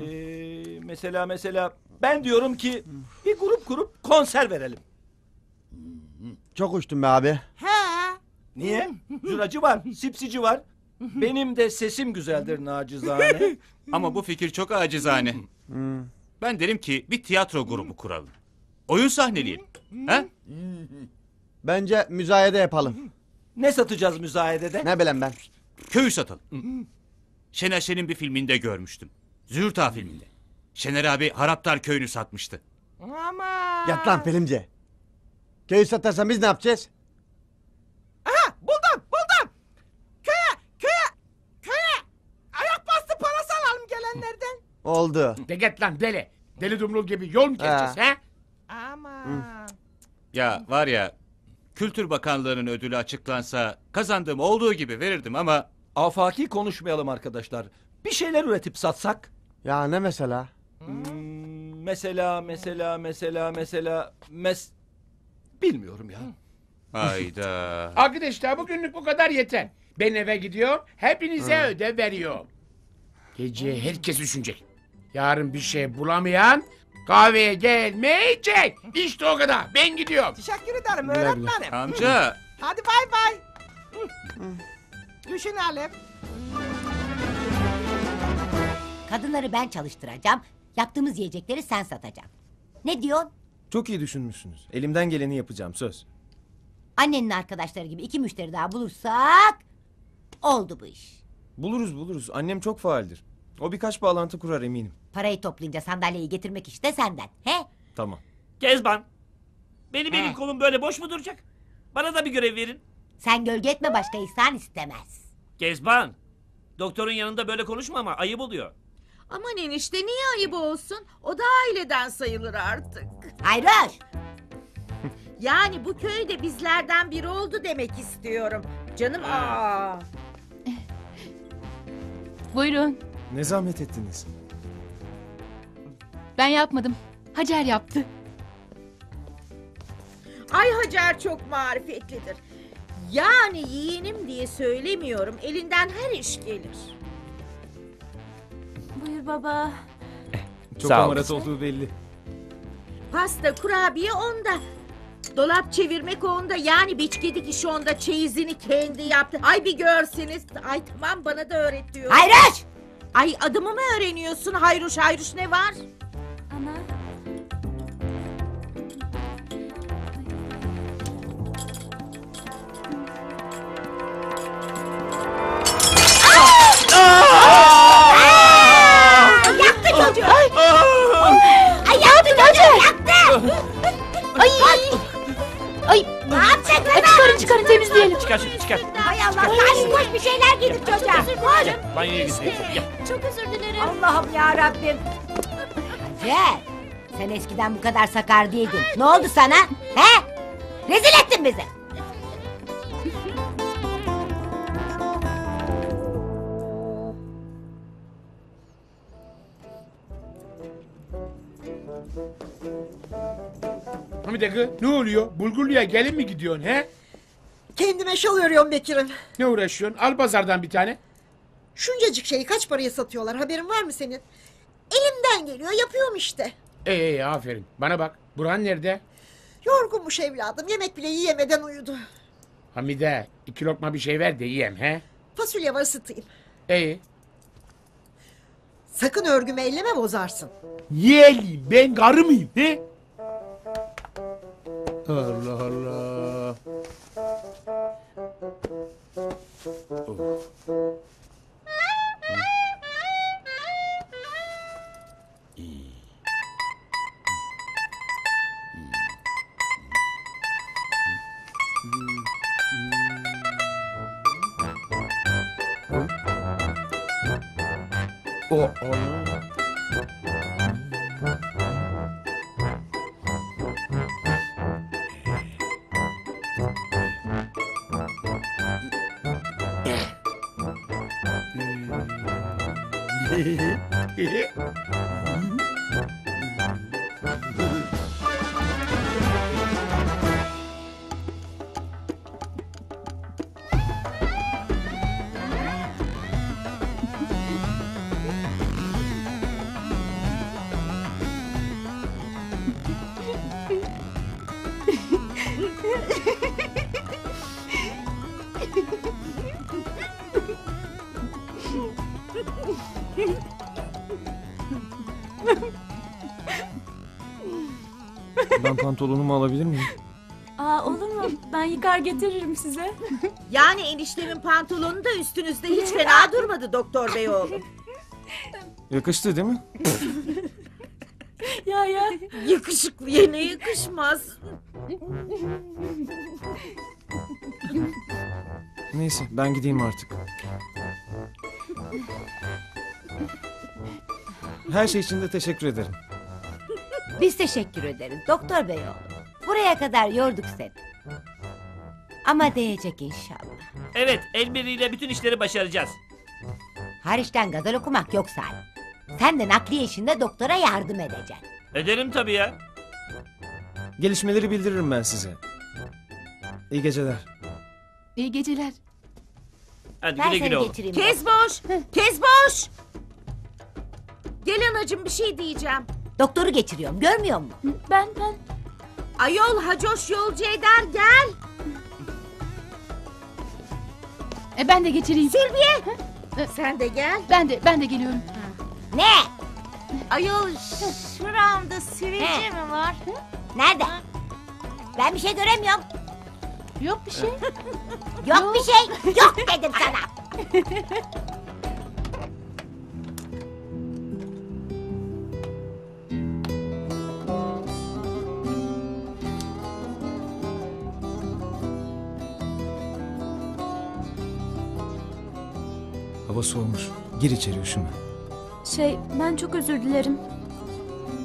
mesela mesela ben diyorum ki bir grup kurup konser verelim. Çok uçtum be abi. He. Niye? Juracı var, sipsici var. Benim de sesim güzeldir nacizane. Ama bu fikir çok acizane. Ben derim ki bir tiyatro grubu kuralım. Oyun sahneleyelim. He? Bence müzayede yapalım. Ne satacağız müzayedede? Ne bileyim ben. Köyü satalım. Şener Şen'in bir filminde görmüştüm. Züğürt Ağa filminde. Şener abi Haraptar köyünü satmıştı. Ama. Yat lan filmci. Köyü satarsan biz ne yapacağız? Aha buldum buldum. Köye köye köye ayak bastı parası alalım gelenlerden. Oldu. De git lan deli. Deli dumrul gibi yol mu keseceğiz he? Aman. Ya var ya Kültür Bakanlığı'nın ödülü açıklansa kazandığım olduğu gibi verirdim ama Afaki konuşmayalım arkadaşlar. Bir şeyler üretip satsak. Ya ne mesela? Hmm, mesela mesela mesela mesela mes bilmiyorum ya. hayda. Arkadaşlar bugünlük bu kadar yeter. Ben eve gidiyor, hepinize ödev veriyor. Gece herkes düşünecek. Yarın bir şey bulamayan kahveye gelmeyecek. İşte o kadar. Ben gidiyorum. Teşekkür ederim öğretmenim. Amca. Hadi bay bay. Düşünelim. Kadınları ben çalıştıracağım. Yaptığımız yiyecekleri sen satacaksın. Ne diyorsun? Çok iyi düşünmüşsünüz. Elimden geleni yapacağım söz. Annenin arkadaşları gibi iki müşteri daha bulursak... Oldu bu iş. Buluruz buluruz. Annem çok faaldir. O birkaç bağlantı kurar eminim. Parayı toplayınca sandalyeyi getirmek işte senden. He? Tamam. Kezban. Benim elim kolum böyle boş mu duracak? Bana da bir görev verin. Sen gölge etme başka insan istemez. Kezban. Doktorun yanında böyle konuşma ama ayıp oluyor. Aman enişte niye ayıp olsun? O da aileden sayılır artık. Hayroş. Yani bu köyde bizlerden biri oldu demek istiyorum. Canım aa. Buyurun. Ne zahmet ettiniz. Ben yapmadım. Hacer yaptı. Ay Hacer çok marifetlidir. Yani yeğenim diye söylemiyorum. Elinden her iş gelir. Buyur baba. Çok Sağ amarat olduğu belli. Pasta, kurabiye onda. Dolap çevirmek onda. Yani biçkedik işi onda. Çeyizini kendi yaptı. Ay bir görseniz. Ay tamam bana da öğret diyor. Hayroş! Ay adımı mı öğreniyorsun? Hayruş hayruş ne var? Ana. Çıkarın temizleyelim. Çıkar şunu çıkar. Hay Allah koş koş bir şeyler gidip çocuğa. Koş. Banyoya. Gel. Çok özür dilerim. Allah'ım ya Rabbim. Hacer. Sen eskiden bu kadar sakar değildin. Ne oldu sana? He? Rezil ettin bizi. Hamide kız ne oluyor? Bulgurlu'ya gelin mi gidiyorsun he? Kendime şal örüyorum Bekir'im. Ne uğraşıyorsun? Al pazardan bir tane. Şuncacık şeyi kaç paraya satıyorlar haberin var mı senin? Elimden geliyor yapıyorum işte. Ee, ee, aferin. Bana bak. Burhan nerede? Yorgunmuş evladım yemek bile yiyemeden uyudu. Hamide iki lokma bir şey ver de yiyem he. Fasulye var ısıtayım. İyi. Sakın örgümü elleme bozarsın. Eleyim? Ben karı mıyım he? Allah Allah. O Allah. Pantolonumu alabilir miyim? Aa olur mu? Ben yıkar getiririm size. Yani eniştemin pantolonu da üstünüzde hiç fena durmadı doktor bey oğlum. Yakıştı değil mi? ya ya. Yakışıklıya ne yakışmaz. Neyse ben gideyim artık. Her şey için de teşekkür ederim. Biz teşekkür ederiz doktor bey oğlum. Buraya kadar yorduk seni. Ama değecek inşallah. Evet el birliğiyle bütün işleri başaracağız. Hariçten gazel okumak yok Salim. Sen de nakliye işinde doktora yardım edeceksin. Ederim tabii ya. Gelişmeleri bildiririm ben size. İyi geceler. İyi geceler. Hadi Ben güle seni güle oğlum. getireyim. Kez boş. Kez boş. Gel anacığım bir şey diyeceğim. Doktoru getiriyorum görmüyor musun? Ben ben. Ayol hacoş yolcu eder gel. E ben de getireyim. Sülbiye. Sen de gel. Ben de ben de geliyorum. Ne? Ayol şuramda sivilce mi var? Nerede? Ben bir şey göremiyorum. Yok bir şey. Yok bir şey. Yok dedim sana. soğumuş. Gir içeri üşüme. Şey ben çok özür dilerim.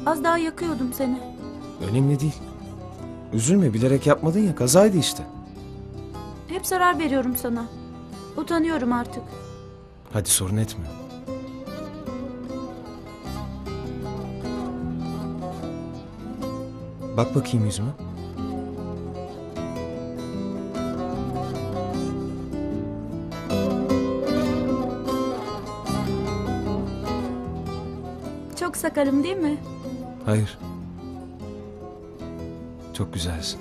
Az daha yakıyordum seni. Önemli değil. Üzülme bilerek yapmadın ya kazaydı işte. Hep zarar veriyorum sana. Utanıyorum artık. Hadi sorun etme. Bak bakayım yüzüme. Çok sakarım değil mi? Hayır. Çok güzelsin.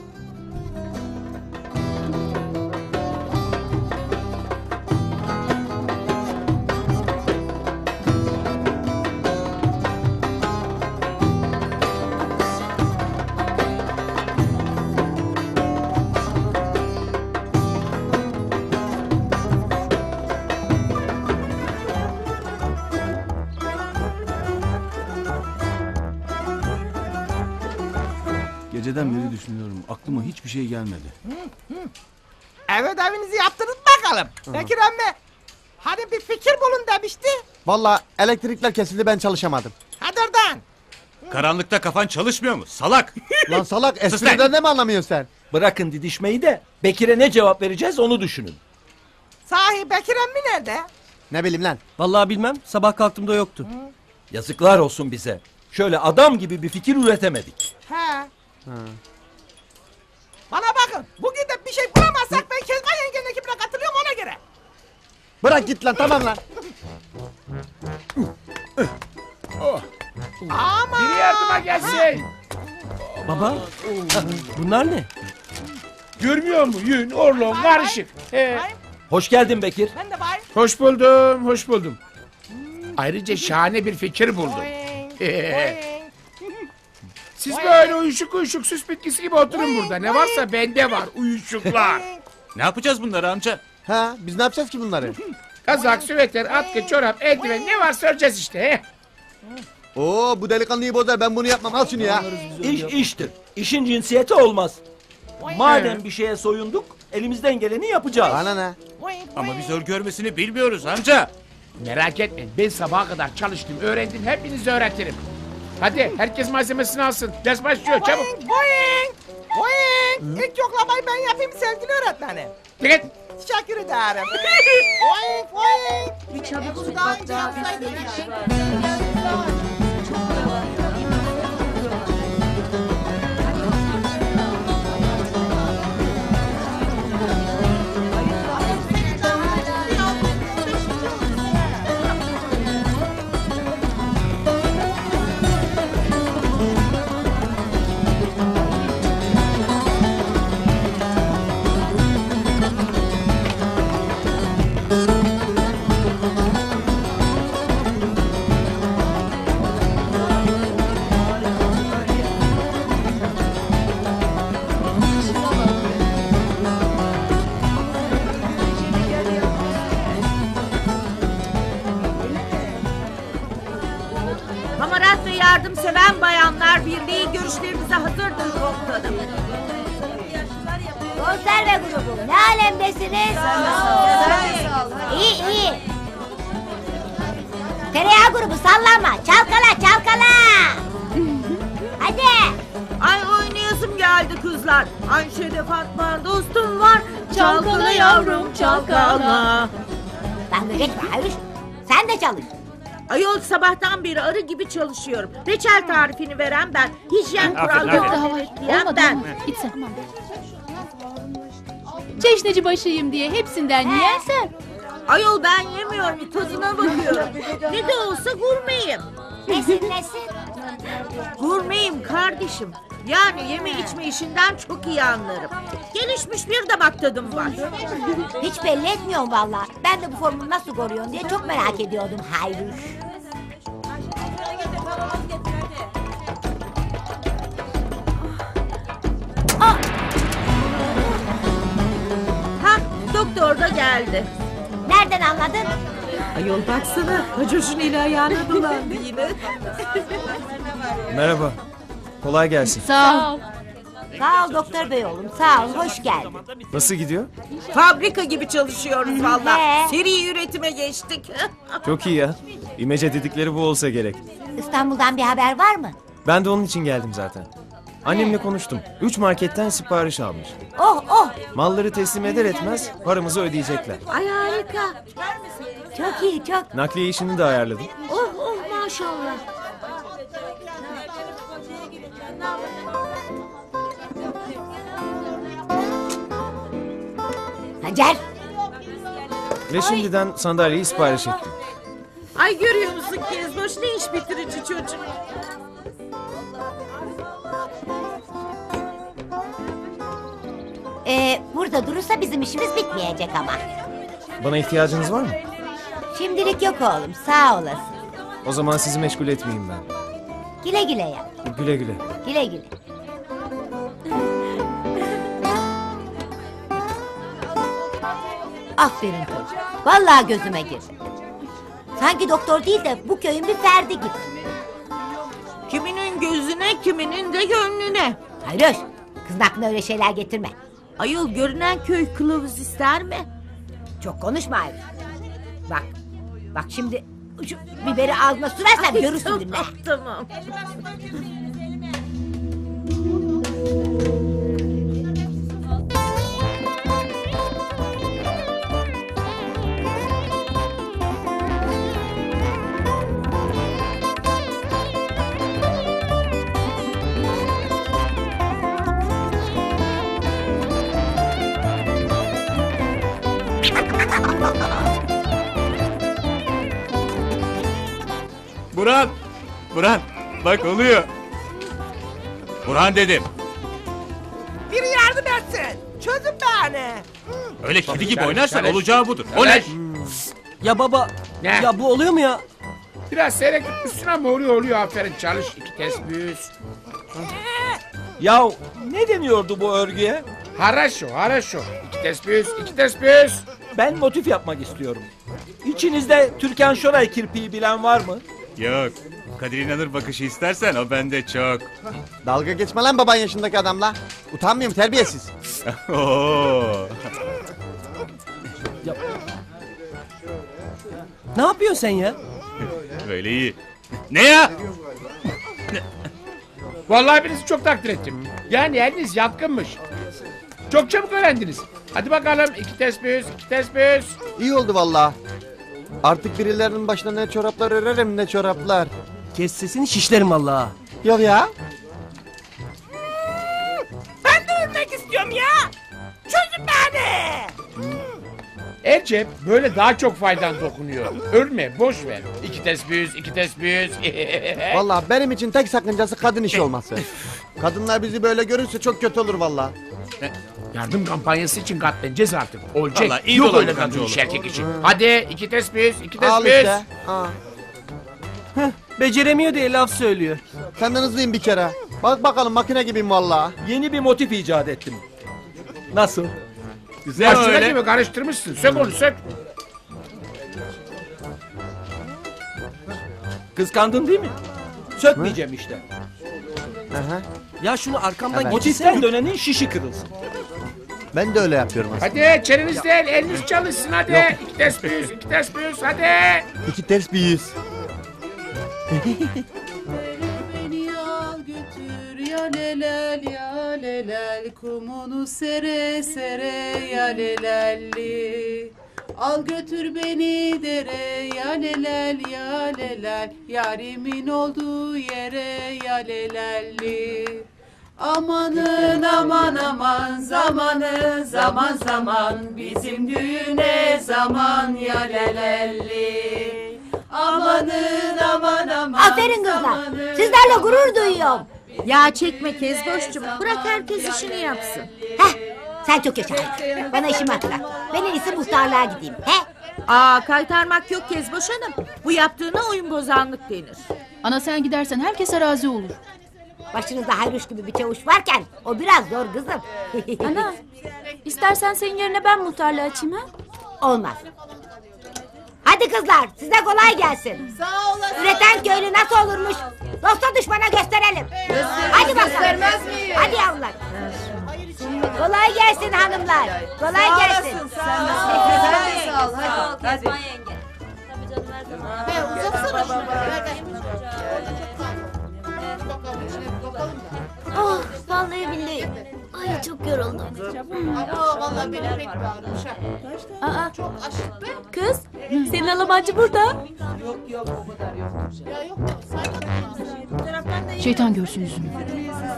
Aklıma hiçbir şey gelmedi. Evet evinizi yaptınız bakalım. Bekir emmi. Hani bir fikir bulun demişti. Valla elektrikler kesildi ben çalışamadım. Hadi oradan. Karanlıkta kafan çalışmıyor mu? Salak! Lan salak espriden de mi anlamıyorsun sen? Bırakın didişmeyi de Bekir'e ne cevap vereceğiz onu düşünün. Sahi Bekir emmi nerede? Ne bileyim lan. Vallahi bilmem. Sabah kalktığımda yoktu. Yazıklar olsun bize. Şöyle adam gibi bir fikir üretemedik. He. Bana bakın. Bugün de bir şey bulamazsak ben Kezban yengenin ekibine katılıyorum ona göre. Bırak git lan tamam lan. Ama. Biri yardıma gelsin. Baba. Bunlar ne? Görmüyor musun? Yün, orlon, karışık. He. Hoş geldin Bekir. Ben de bay. Hoş buldum, hoş buldum. Ayrıca şahane bir fikir buldum. Siz böyle uyuşuk uyuşuk süs bitkisi gibi oturun burada. Ne varsa bende var uyuşuklar. Ne yapacağız bunları amca? Ha biz ne yapacağız ki bunları? Kazak, süveter, atkı, çorap, eldiven ne varsa öreceğiz işte. He. Oo bu delikanlıyı bozar ben bunu yapmam al şunu ya. İş iştir. İşin cinsiyeti olmaz. Madem bir şeye soyunduk elimizden geleni yapacağız. Bana ne? Ama biz örgü örmesini bilmiyoruz amca. Merak etmeyin ben sabaha kadar çalıştım, öğrendim, hepinize öğretirim. Hadi herkes malzemesini alsın. Ders başlıyor çabuk. Boing. Boing. İlk yoklamayı ben yapayım sevgili öğretmenim. Dikkat. Teşekkür ederim. Oink oink. Bir çabuk Bunu daha. Hamarat birliği görüşlerinize hazırdır komutanım. Konserve grubu ne alemdesiniz? İyi iyi. Tereyağı grubu sallama. Çalkala çalkala. Hadi. Ay oynayasım geldi kızlar. Ayşe'de Fatma dostum var. Çalkala yavrum, çalkala. Dalga geçme Hayruş. Sen de çalış. Ayol sabahtan beri arı gibi çalışıyorum. Reçel tarifini veren ben. Hijyen Yok kurallarını bekleyen Olmadı ben. ama. İç sen. Çeşneci başıyım diye hepsinden yiyen sen. Ayol ben yemiyorum tadına bakıyorum. ne de olsa gurmeyim. Nesin nesin? Gurmeyim kardeşim. Yani yeme içme işinden çok iyi anlarım. Gelişmiş bir damak tadım var. Hiç belli etmiyorsun valla. Ben de bu formu nasıl koruyorsun diye çok merak ediyordum Hayruş. Ha doktor da geldi. Nereden anladın? Ayol baksana. Hacoş'un eli ayağına dolandı yine. Merhaba. Kolay gelsin. Sağ ol. Sağ ol doktor bey oğlum sağ ol hoş geldin. Nasıl gidiyor? Fabrika gibi çalışıyoruz valla. Seri üretime geçtik. Çok iyi ya. İmece dedikleri bu olsa gerek. İstanbul'dan bir haber var mı? Ben de onun için geldim zaten. Annemle konuştum. Üç marketten sipariş almış. Oh oh Malları teslim eder etmez paramızı ödeyecekler. Ay harika. çok iyi çok. Nakliye işini de ayarladım. Oh oh maşallah. Hacer Ve şimdiden sandalyeyi sipariş ettim. Ay görüyor musun Kezboş ne iş bitirici çocuk. Ee, burada durursa bizim işimiz bitmeyecek ama. Bana ihtiyacınız var mı? Şimdilik yok oğlum sağ olasın. O zaman sizi meşgul etmeyeyim ben. Güle güle ya. Güle güle. Güle güle. Aferin çocuk. Vallahi gözüme gir. Sanki doktor değil de bu köyün bir ferdi gibi. Kiminin gözüne kiminin de gönlüne. Hayır. Kızın aklına öyle şeyler getirme. Ayol görünen köy kılavuz ister mi? Çok konuşma Hayır. Bak. Bak şimdi şu biberi ağzına sürersen Ay, görürsün tamam, günde. Tamam. Bak oluyor. Burhan dedim. Biri yardım etsin. Çözün beni. Öyle kedi gibi oynarsan olacağı budur. O ne? Çalış. Ya baba. Ne? Ya bu oluyor mu ya? Biraz seyrek üstüne mi oluyor oluyor aferin çalış. iki büyüz. Ya ne deniyordu bu örgüye? Haraşo haraşo. İki büyüz iki büyüz. Ben motif yapmak istiyorum. İçinizde Türkan Şoray kirpiği bilen var mı? Yok. Kadir İnanır bakışı istersen o bende çok. Dalga geçme lan baban yaşındaki adamla. Utanmıyor mu terbiyesiz? Oo. Ne yapıyorsun sen ya? Böyle iyi. Ne ya? Vallahi hepinizi çok takdir ettim. Yani eliniz yatkınmış. Çok çabuk öğrendiniz. Hadi bakalım iki tespih, iki tespih. İyi oldu valla. Artık birilerinin başına ne çoraplar örerim ne çoraplar. Kes sesini şişlerim vallahi. Yok ya. Ben de ölmek istiyorum ya. Çözün beni. Ercep böyle daha çok faydan dokunuyor. Ölme boş ver. İki tespih, iki tespih. Valla benim için tek sakıncası kadın işi olması. Kadınlar bizi böyle görürse çok kötü olur valla. Yardım kampanyası için katlanacağız artık. Olacak. Vallahi iyi Yok dolandık öyle kadın iş erkek işi. Hadi iki tespih, iki Al tespih. işte. Ha. Beceremiyor diye laf söylüyor. Senden hızlıyım bir kere. Bak bakalım makine gibiyim valla. Yeni bir motif icat ettim. Nasıl? Güzel öyle. gibi karıştırmışsın. Sök onu sök. Kıskandın değil mi? Sökmeyeceğim işte. Aha. Ya şunu arkamdan Evet. Motiften dönenin şişi kırılsın. Ben de öyle yapıyorum aslında. Hadi çeneniz değil eliniz çalışsın hadi. Yok. İki tespih, iki tespih hadi. İki ters bir yüz. Beni al götür ya lelel ya lelel kumunu sere sere ya lelelli. Al götür beni dere ya lelel ya lelel yarimin olduğu yere ya lelelli. Amanın aman aman zamanı zaman zaman bizim düğüne zaman ya lelelli. Amanın aman aman Aferin kızlar. Sizlerle gurur duyuyorum. Ya çekme Kezboş'cum. Bırak herkes işini yapsın. Heh, sen çok yaşa. Bana işimi hatırlat. Ben en iyisi muhtarlığa gideyim. He? Aa kaytarmak yok Kezboş Hanım. Bu yaptığına oyun bozanlık denir. Ana sen gidersen herkes arazi olur. Başınızda hayruş gibi bir çavuş varken o biraz zor kızım. Ana istersen senin yerine ben muhtarlığı açayım ha? Olmaz. Hadi kızlar size kolay gelsin. Sağ olasın. Üreten köylü nasıl olurmuş? Dosta düşmana gösterelim. Hadi bakalım. göstermez miyim? Hadi yavrular. Kolay gelsin hanımlar. Kolay Sağ gelsin. olasın, Sağ ol. Sen de sağ ol. Hadi. Hadi. He, uzatsana şunu. Ver, ver. Oh vallahi billahi. Ay çok yoruldum. Ama vallahi benim pek bağırmış ha. Aa, Çok aşık be. kız senin alamancı burada. Yok yok o kadar yok. Ya yok Şeytan görsün yüzünü.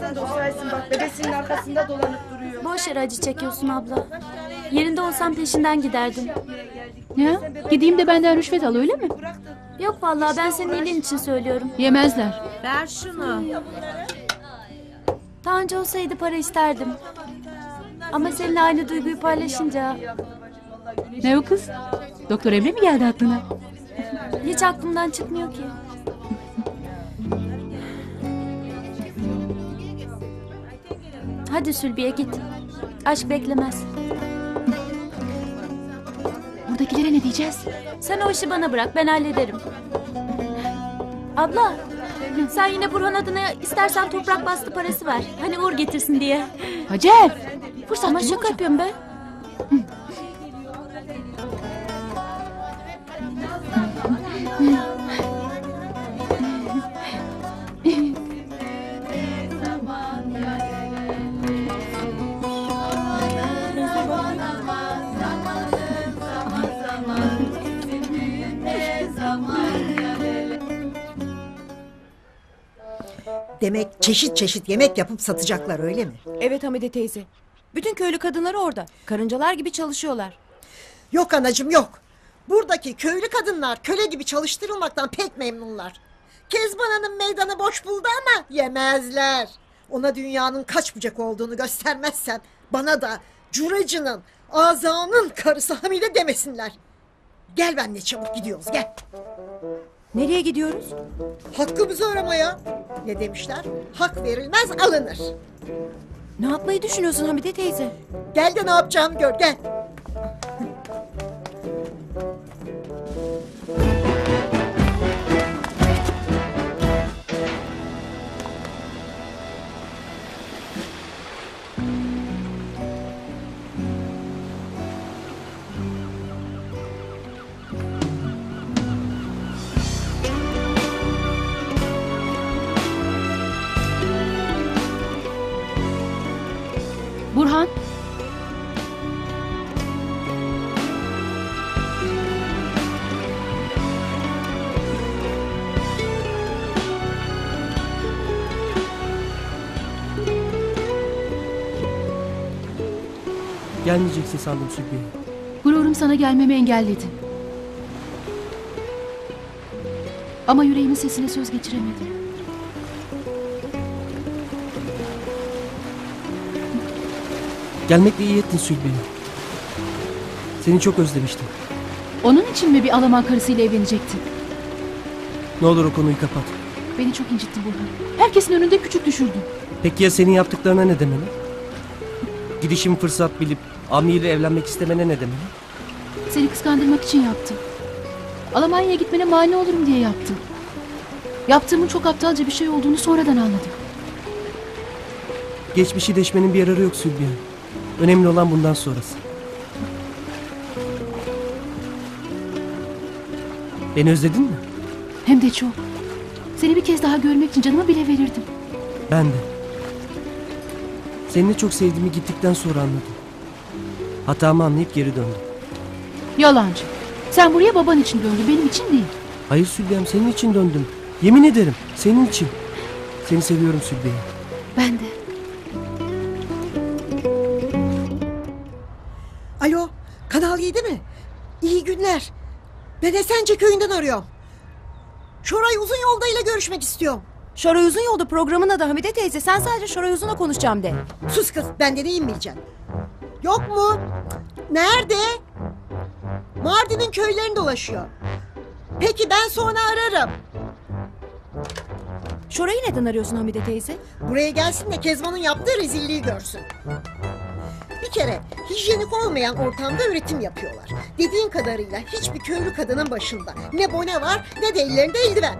Sen de olsaysın bak bebesinin arkasında dolanıp duruyor. Boş yere acı çekiyorsun abla. Yerinde olsam peşinden giderdim. Ya gideyim de benden rüşvet al öyle mi? Yok vallahi ben senin iyiliğin için söylüyorum. Yemezler. Ver şunu. Daha önce olsaydı para isterdim. Ama seninle aynı duyguyu paylaşınca... Ne o kız? Doktor Emre mi geldi aklına? Hiç aklımdan çıkmıyor ki. Hadi Sülbiye git. Aşk beklemez. Buradakilere ne diyeceğiz? Sen o işi bana bırak ben hallederim. Abla sen yine Burhan adına istersen toprak bastı parası ver. Hani uğur getirsin diye. Hacer. Fırsat Ama şaka yapıyorum be. Demek çeşit çeşit yemek yapıp satacaklar öyle mi? Evet Hamide teyze. Bütün köylü kadınlar orada. Karıncalar gibi çalışıyorlar. Yok anacım yok. Buradaki köylü kadınlar köle gibi çalıştırılmaktan pek memnunlar. Kezban Hanım meydanı boş buldu ama yemezler. Ona dünyanın kaç bucak olduğunu göstermezsem bana da curacının, azanın karısı Hamide demesinler. Gel benimle çabuk gidiyoruz gel. Nereye gidiyoruz? Hakkımızı aramaya. Ne demişler? Hak verilmez alınır. Ne yapmayı düşünüyorsun Hamide teyze? Gel de ne yapacağım gör gel. Gelmeyeceksin sandım Sülbiye. Gururum sana gelmemi engelledi. Ama yüreğimin sesine söz geçiremedim. Gelmekle iyi ettin Sülbiye. Seni çok özlemiştim. Onun için mi bir Alman karısıyla evlenecektin? Ne olur o konuyu kapat. Beni çok incittin Burhan. Herkesin önünde küçük düşürdün. Peki ya senin yaptıklarına ne demeli? Gidişim fırsat bilip Avni ile evlenmek istemene ne demeli? Seni kıskandırmak için yaptım. Almanya'ya gitmene mani olurum diye yaptım. Yaptığımın çok aptalca bir şey olduğunu sonradan anladım. Geçmişi deşmenin bir yararı yok Sülbiye. Önemli olan bundan sonrası. Beni özledin mi? Hem de çok. Seni bir kez daha görmek için canımı bile verirdim. Ben de. Seni ne çok sevdiğimi gittikten sonra anladım. Hatamı anlayıp geri döndüm. Yalancı. Sen buraya baban için döndün, benim için değil. Hayır Sülbiyem senin için döndüm. Yemin ederim senin için. Seni seviyorum Sülbiye. Ben de. Alo, Kanal 7 mi? İyi günler. Ben Esence köyünden arıyorum. Şoray Uzun Yolda ile görüşmek istiyorum. Şoray Uzun Yolda programın adı Hamide teyze. Sen sadece Şoray Uzun'la konuşacağım de. Sus kız, ben de neyim bileceksin. Yok mu? Nerede? Mardin'in köylerini dolaşıyor. Peki ben sonra ararım. Şoray'ı neden arıyorsun Hamide teyze? Buraya gelsin de Kezban'ın yaptığı rezilliği görsün. Bir kere hijyenik olmayan ortamda üretim yapıyorlar. Dediğin kadarıyla hiçbir köylü kadının başında ne bone var ne de ellerinde eldiven.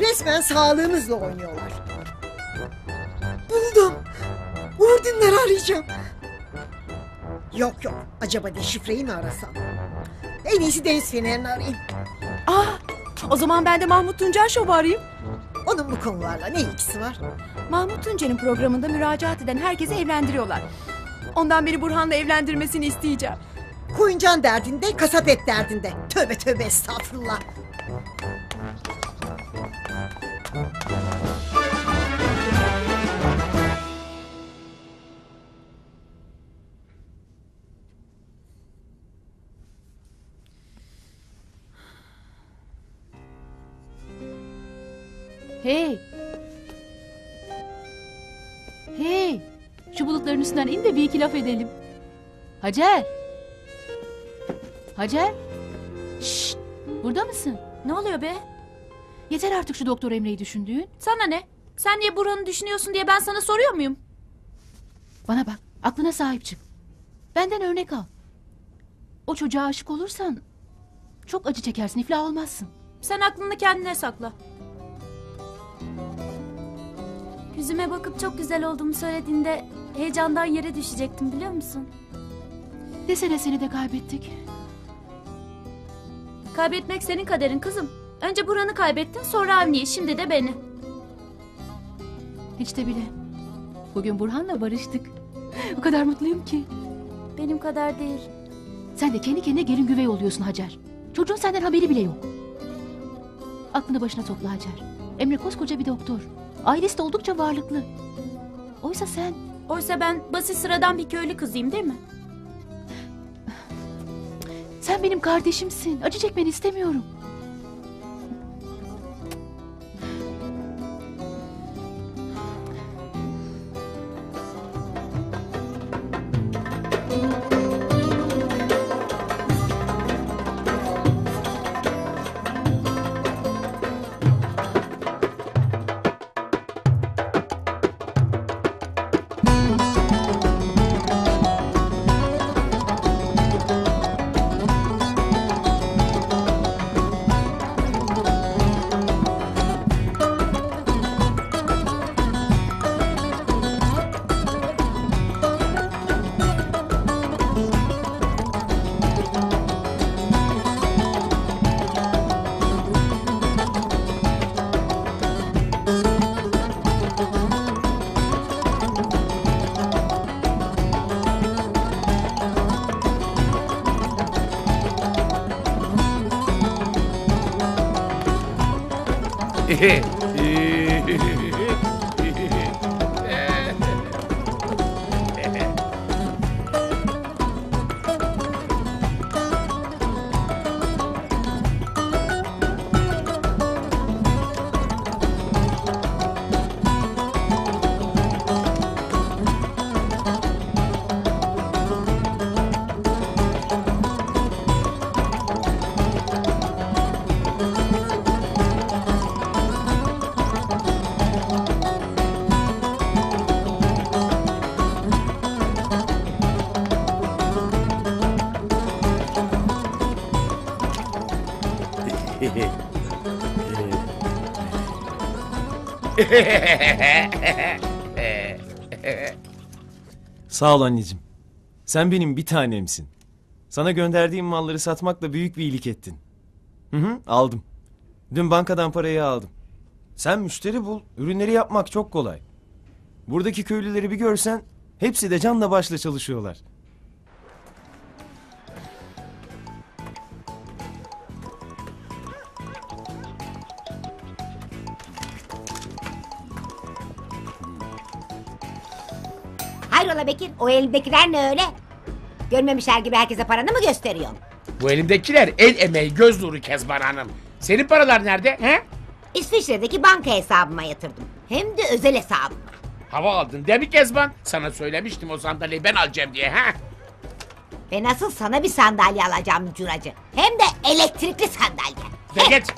Resmen sağlığımızla oynuyorlar. Buldum. Uğur Dündar'ı arayacağım. Yok yok. Acaba deşifreyi mi arasam? En iyisi Deniz Fener'ini arayayım. Ah, o zaman ben de Mahmut Tuncer Şov'u arayayım. Onun bu konularla ne ilgisi var? Mahmut Tuncer'in programında müracaat eden herkesi evlendiriyorlar. Ondan beni Burhan'la evlendirmesini isteyeceğim. Koyuncan derdinde, kasap et derdinde. Tövbe tövbe estağfurullah. Hey! Hey! Şu bulutların üstünden in de bir iki laf edelim. Hacer! Hacer! Şşt! Burada mısın? Ne oluyor be? Yeter artık şu Doktor Emre'yi düşündüğün. Sana ne? Sen niye Burhan'ı düşünüyorsun diye ben sana soruyor muyum? Bana bak, aklına sahip çık. Benden örnek al. O çocuğa aşık olursan çok acı çekersin, iflah olmazsın. Sen aklını kendine sakla. Yüzüme bakıp çok güzel olduğumu söylediğinde heyecandan yere düşecektim biliyor musun? Desene seni de kaybettik. Kaybetmek senin kaderin kızım. Önce Burhan'ı kaybettin sonra Avni'yi şimdi de beni. Hiç de bile. Bugün Burhan'la barıştık. O kadar mutluyum ki. Benim kadar değil. Sen de kendi kendine gelin güvey oluyorsun Hacer. Çocuğun senden haberi bile yok. Aklını başına topla Hacer. Emre koskoca bir doktor. Ailesi de oldukça varlıklı. Oysa sen... Oysa ben basit sıradan bir köylü kızıyım değil mi? Sen benim kardeşimsin. Acı çekmeni istemiyorum. 예. 예. Sağ ol anneciğim. Sen benim bir tanemsin. Sana gönderdiğim malları satmakla büyük bir iyilik ettin. Hı hı, aldım. Dün bankadan parayı aldım. Sen müşteri bul, ürünleri yapmak çok kolay. Buradaki köylüleri bir görsen, hepsi de canla başla çalışıyorlar. Hayrola Bekir o elindekiler ne öyle? Görmemişler gibi herkese paranı mı gösteriyor? Bu elimdekiler el emeği göz nuru Kezban Hanım. Senin paralar nerede? He? İsviçre'deki banka hesabıma yatırdım. Hem de özel hesabıma. Hava aldın değil mi Kezban? Sana söylemiştim o sandalyeyi ben alacağım diye. ha? Ve nasıl sana bir sandalye alacağım curacı. Hem de elektrikli sandalye. De git.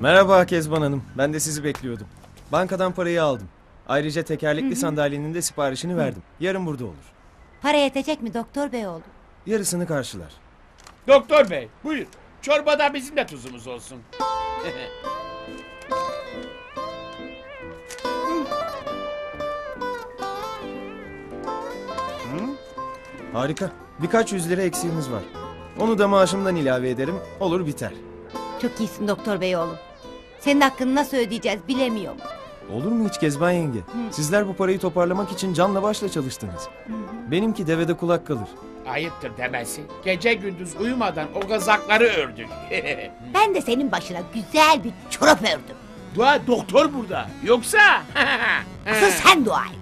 Merhaba Kezban Hanım, ben de sizi bekliyordum. Bankadan parayı aldım. Ayrıca tekerlekli sandalyenin de siparişini verdim. Yarın burada olur. Para yetecek mi doktor bey oğlum? Yarısını karşılar. Doktor bey buyur. Çorbada bizim de tuzumuz olsun. Harika. Birkaç yüz lira eksiğimiz var. Onu da maaşımdan ilave ederim. Olur biter. Çok iyisin doktor bey oğlum. Senin hakkını nasıl ödeyeceğiz bilemiyorum. Olur mu hiç Kezban yenge? Sizler bu parayı toparlamak için canla başla çalıştınız. Benimki devede kulak kalır. Ayıptır demesi. Gece gündüz uyumadan o gazakları ördük. Ben de senin başına güzel bir çorap ördüm. Dua doktor burada. Yoksa... Asıl sen dua et.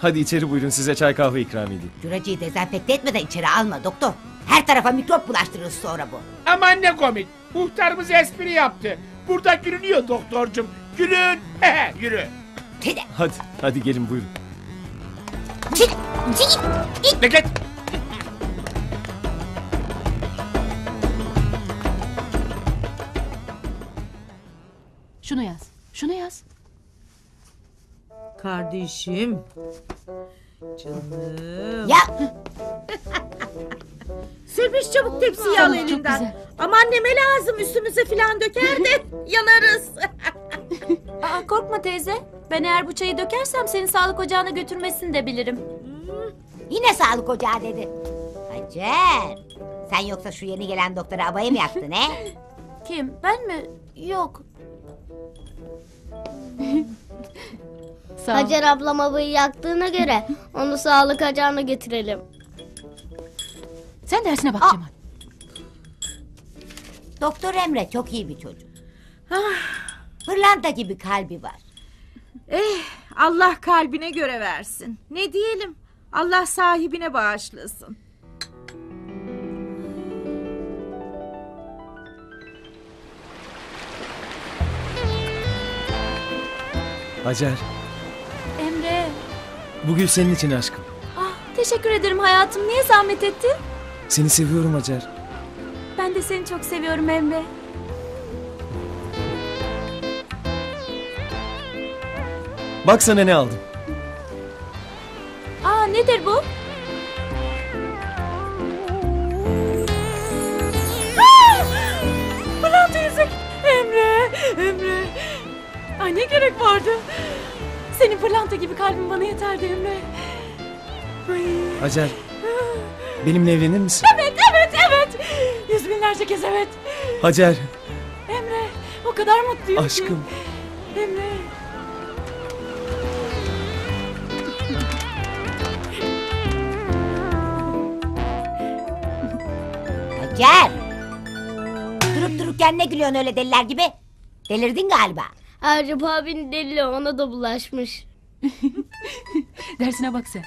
Hadi içeri buyurun size çay kahve ikram edeyim. Curacıyı dezenfekte etmeden içeri alma doktor. Her tarafa mikrop bulaştırırız sonra bu. Aman ne komik. Muhtarımız espri yaptı. Burada gülünüyor doktorcum. Gülün. Yürü. Hadi, hadi gelin buyurun. Çık, çık, Ne git. Şunu yaz. Şunu yaz. Kardeşim. Canım. Ya. Sürpriz çabuk tepsiyi al Tamam, çok elinden. güzel. Ama anneme lazım üstümüze filan döker de yanarız. Aa, korkma teyze. Ben eğer bu çayı dökersem seni sağlık ocağına götürmesini de bilirim. Yine sağlık ocağı dedi. Hacer. Sen yoksa şu yeni gelen doktora abayı mı yaktın he? Kim? Ben mi? Yok. Sağ ol. Hacer ablam abayı yaktığına göre onu sağlık ocağına götürelim. Sen dersine bak Cemal. Doktor Emre çok iyi bir çocuk. Pırlanta gibi kalbi var. eh Allah kalbine göre versin. Ne diyelim? Allah sahibine bağışlasın. Hacer, Emre. bu gül senin için aşkım. Ah, teşekkür ederim hayatım. Niye zahmet ettin? Seni seviyorum Hacer. Ben de seni çok seviyorum Emre. Bak sana ne aldım. Aa nedir bu? Pırlanta yüzük. Emre, Emre. Ay ne gerek vardı? Senin pırlanta gibi kalbin bana yeterdi Emre. Ay. Hacer, benimle evlenir misin? Evet, evet, evet. Yüz binlerce kez evet. Hacer, Emre, o kadar mutluyum ki. aşkım. Emre. Hacer. Durup dururken ne gülüyorsun öyle deliler gibi? Delirdin galiba. Ercep abinin deli ona da bulaşmış. Dersine bak sen.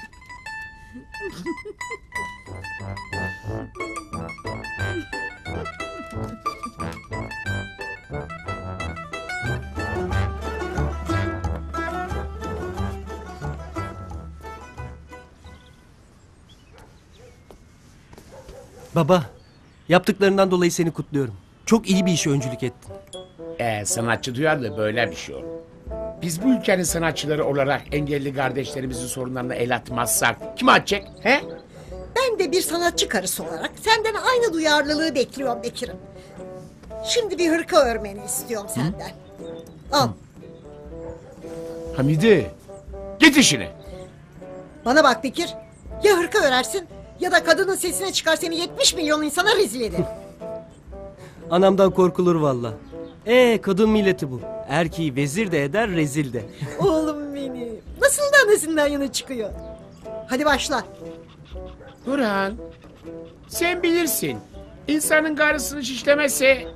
Baba, yaptıklarından dolayı seni kutluyorum. Çok iyi bir işe öncülük ettin. Ee, sanatçı duyarlı böyle bir şey olur. Biz bu ülkenin sanatçıları olarak engelli kardeşlerimizin sorunlarına el atmazsak kim atacak? He? Ben de bir sanatçı karısı olarak senden aynı duyarlılığı bekliyorum Bekir'im. Şimdi bir hırka örmeni istiyorum senden. Al. Hamide. Git işine. Bana bak Bekir. Ya hırka örersin ya da kadının sesine çıkar seni 70 milyon insana rezil ederim. Anamdan korkulur valla. Ee kadın milleti bu. Erkeği vezir de eder rezil de. Oğlum benim. Nasıl da annesinden yana çıkıyor. Hadi başla. Burhan. Sen bilirsin. İnsanın karısını şişlemesi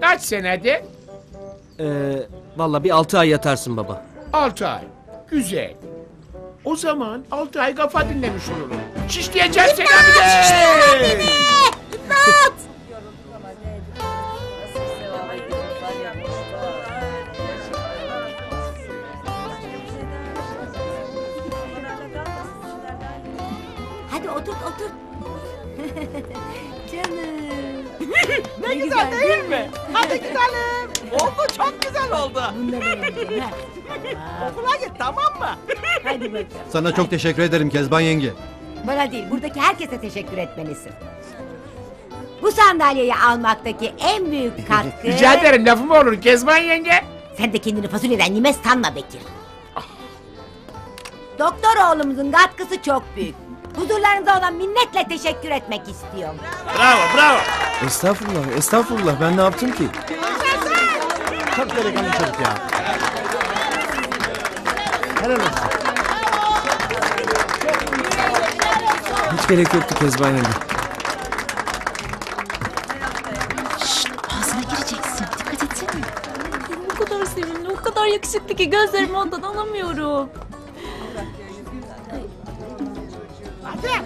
kaç senede? Ee, valla bir altı ay yatarsın baba. Altı ay. Güzel. O zaman altı ay kafa dinlemiş olurum. Şişleyeceğim seni Hamide. İmdat! Hadi otur otur. Canım. Ne güzel değil mi? Hadi gidelim. Oldu çok güzel oldu. Okula git tamam mı? Hadi bakalım. Sana çok teşekkür ederim Kezban yenge. Bana değil, buradaki herkese teşekkür etmelisin. Bu sandalyeyi almaktaki en büyük katkı... Rica ederim lafı mı olur Kezban yenge? Sen de kendini fasulyeden yemez sanma Bekir. Doktor oğlumuzun katkısı çok büyük. Huzurlarınızda ona minnetle teşekkür etmek istiyorum. Bravo bravo. Estağfurullah, estağfurullah. Ben ne yaptım ki? Çok delikanlı çocuk ya. Helal olsun. Hiç gerek yoktu Kezban yenge. Ağzına gireceksin. Dikkat etsene. O kadar sevimli, o kadar yakışıklı ki gözlerimi ondan alamıyorum.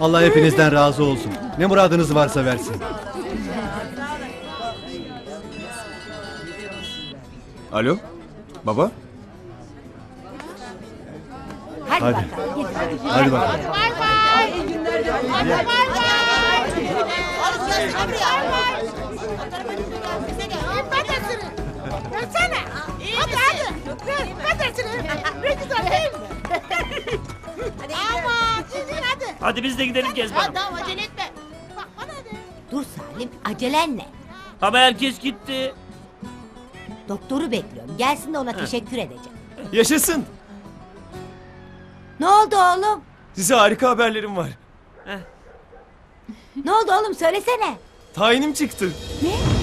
Allah hepinizden razı olsun. Ne muradınız varsa versin. Alo? Baba? Hadi, Hadi. bakalım. Git, hadi. Hadi bakalım. Versene. Hadi hadi. Ver. Ver Ne güzel değil mi? hadi Ama sizin hadi. Biz de gidelim Kezban'ım. Tamam acele etme. Dur Salim, acelen ne? Ama herkes gitti. Doktoru bekliyorum. Gelsin de ona teşekkür edeceğim. Yaşasın. Ne oldu oğlum? Size harika haberlerim var. Ne oldu oğlum söylesene. Tayinim çıktı. Ne?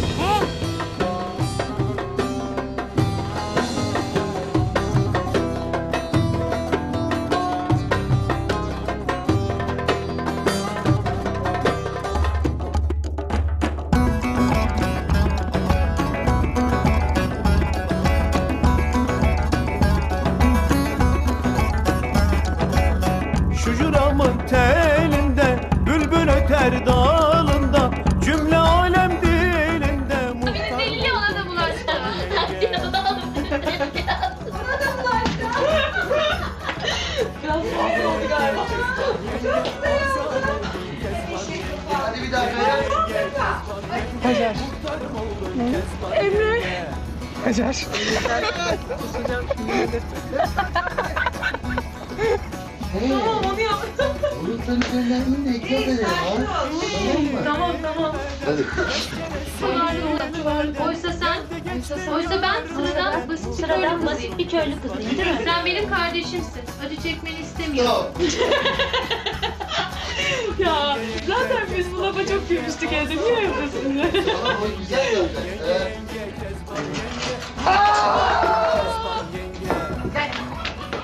Emre. Hacer. Tamam onu yaptım. Tamam tamam. Oysa sen, oysa ben sıradan basit bir köylü kızıyım. bir köylü kızıyım değil mi? Sen benim kardeşimsin. Acı çekmeni istemiyorum. Zaten biz bu lafa çok gülmüştük evde. Niye yapıyorsun ya?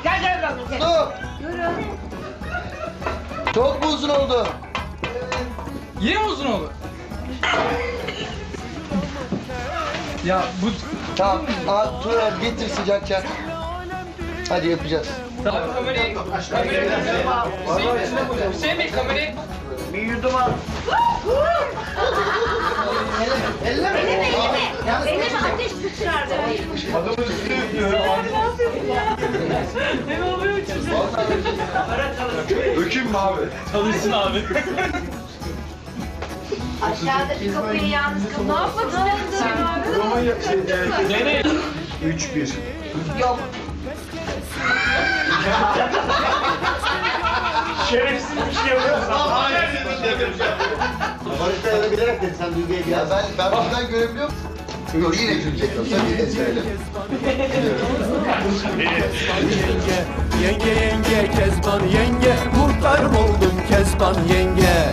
Gel gel lan. Dur. Çok mu uzun oldu? Yine mi uzun oldu? Ya bu... Tamam. Aa, Tuğra getir sıcakken. Hadi yapacağız. Tamam kamerayı... Kamerayı... Hüseyin Bey kamerayı... Yudum al. Elleme. Elleme. Elleme. Elime ateş sıçrardı. Adamın üstüne üflüyor. Ne oluyor Dökün mü abi? Çalışsın abi. Aşağıdaki kapıyı yalnız kal. Ne yapmak istiyorsun? Roman şey, Nereye? 3-1. Yok. Şerefsiz bir şey yapıyorsun. Barış'ta öyle bilerek dedi sen Duygu'ya gel. Ya ben, ben buradan görebiliyor musun? Yok yine gülecek söyle. Yenge, yenge yenge Kezban yenge Muhtar oldum Kezban yenge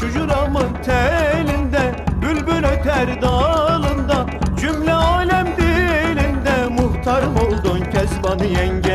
Şu Kavser dağılında Cümle alem dilinde Muhtar oldun Kezban yenge.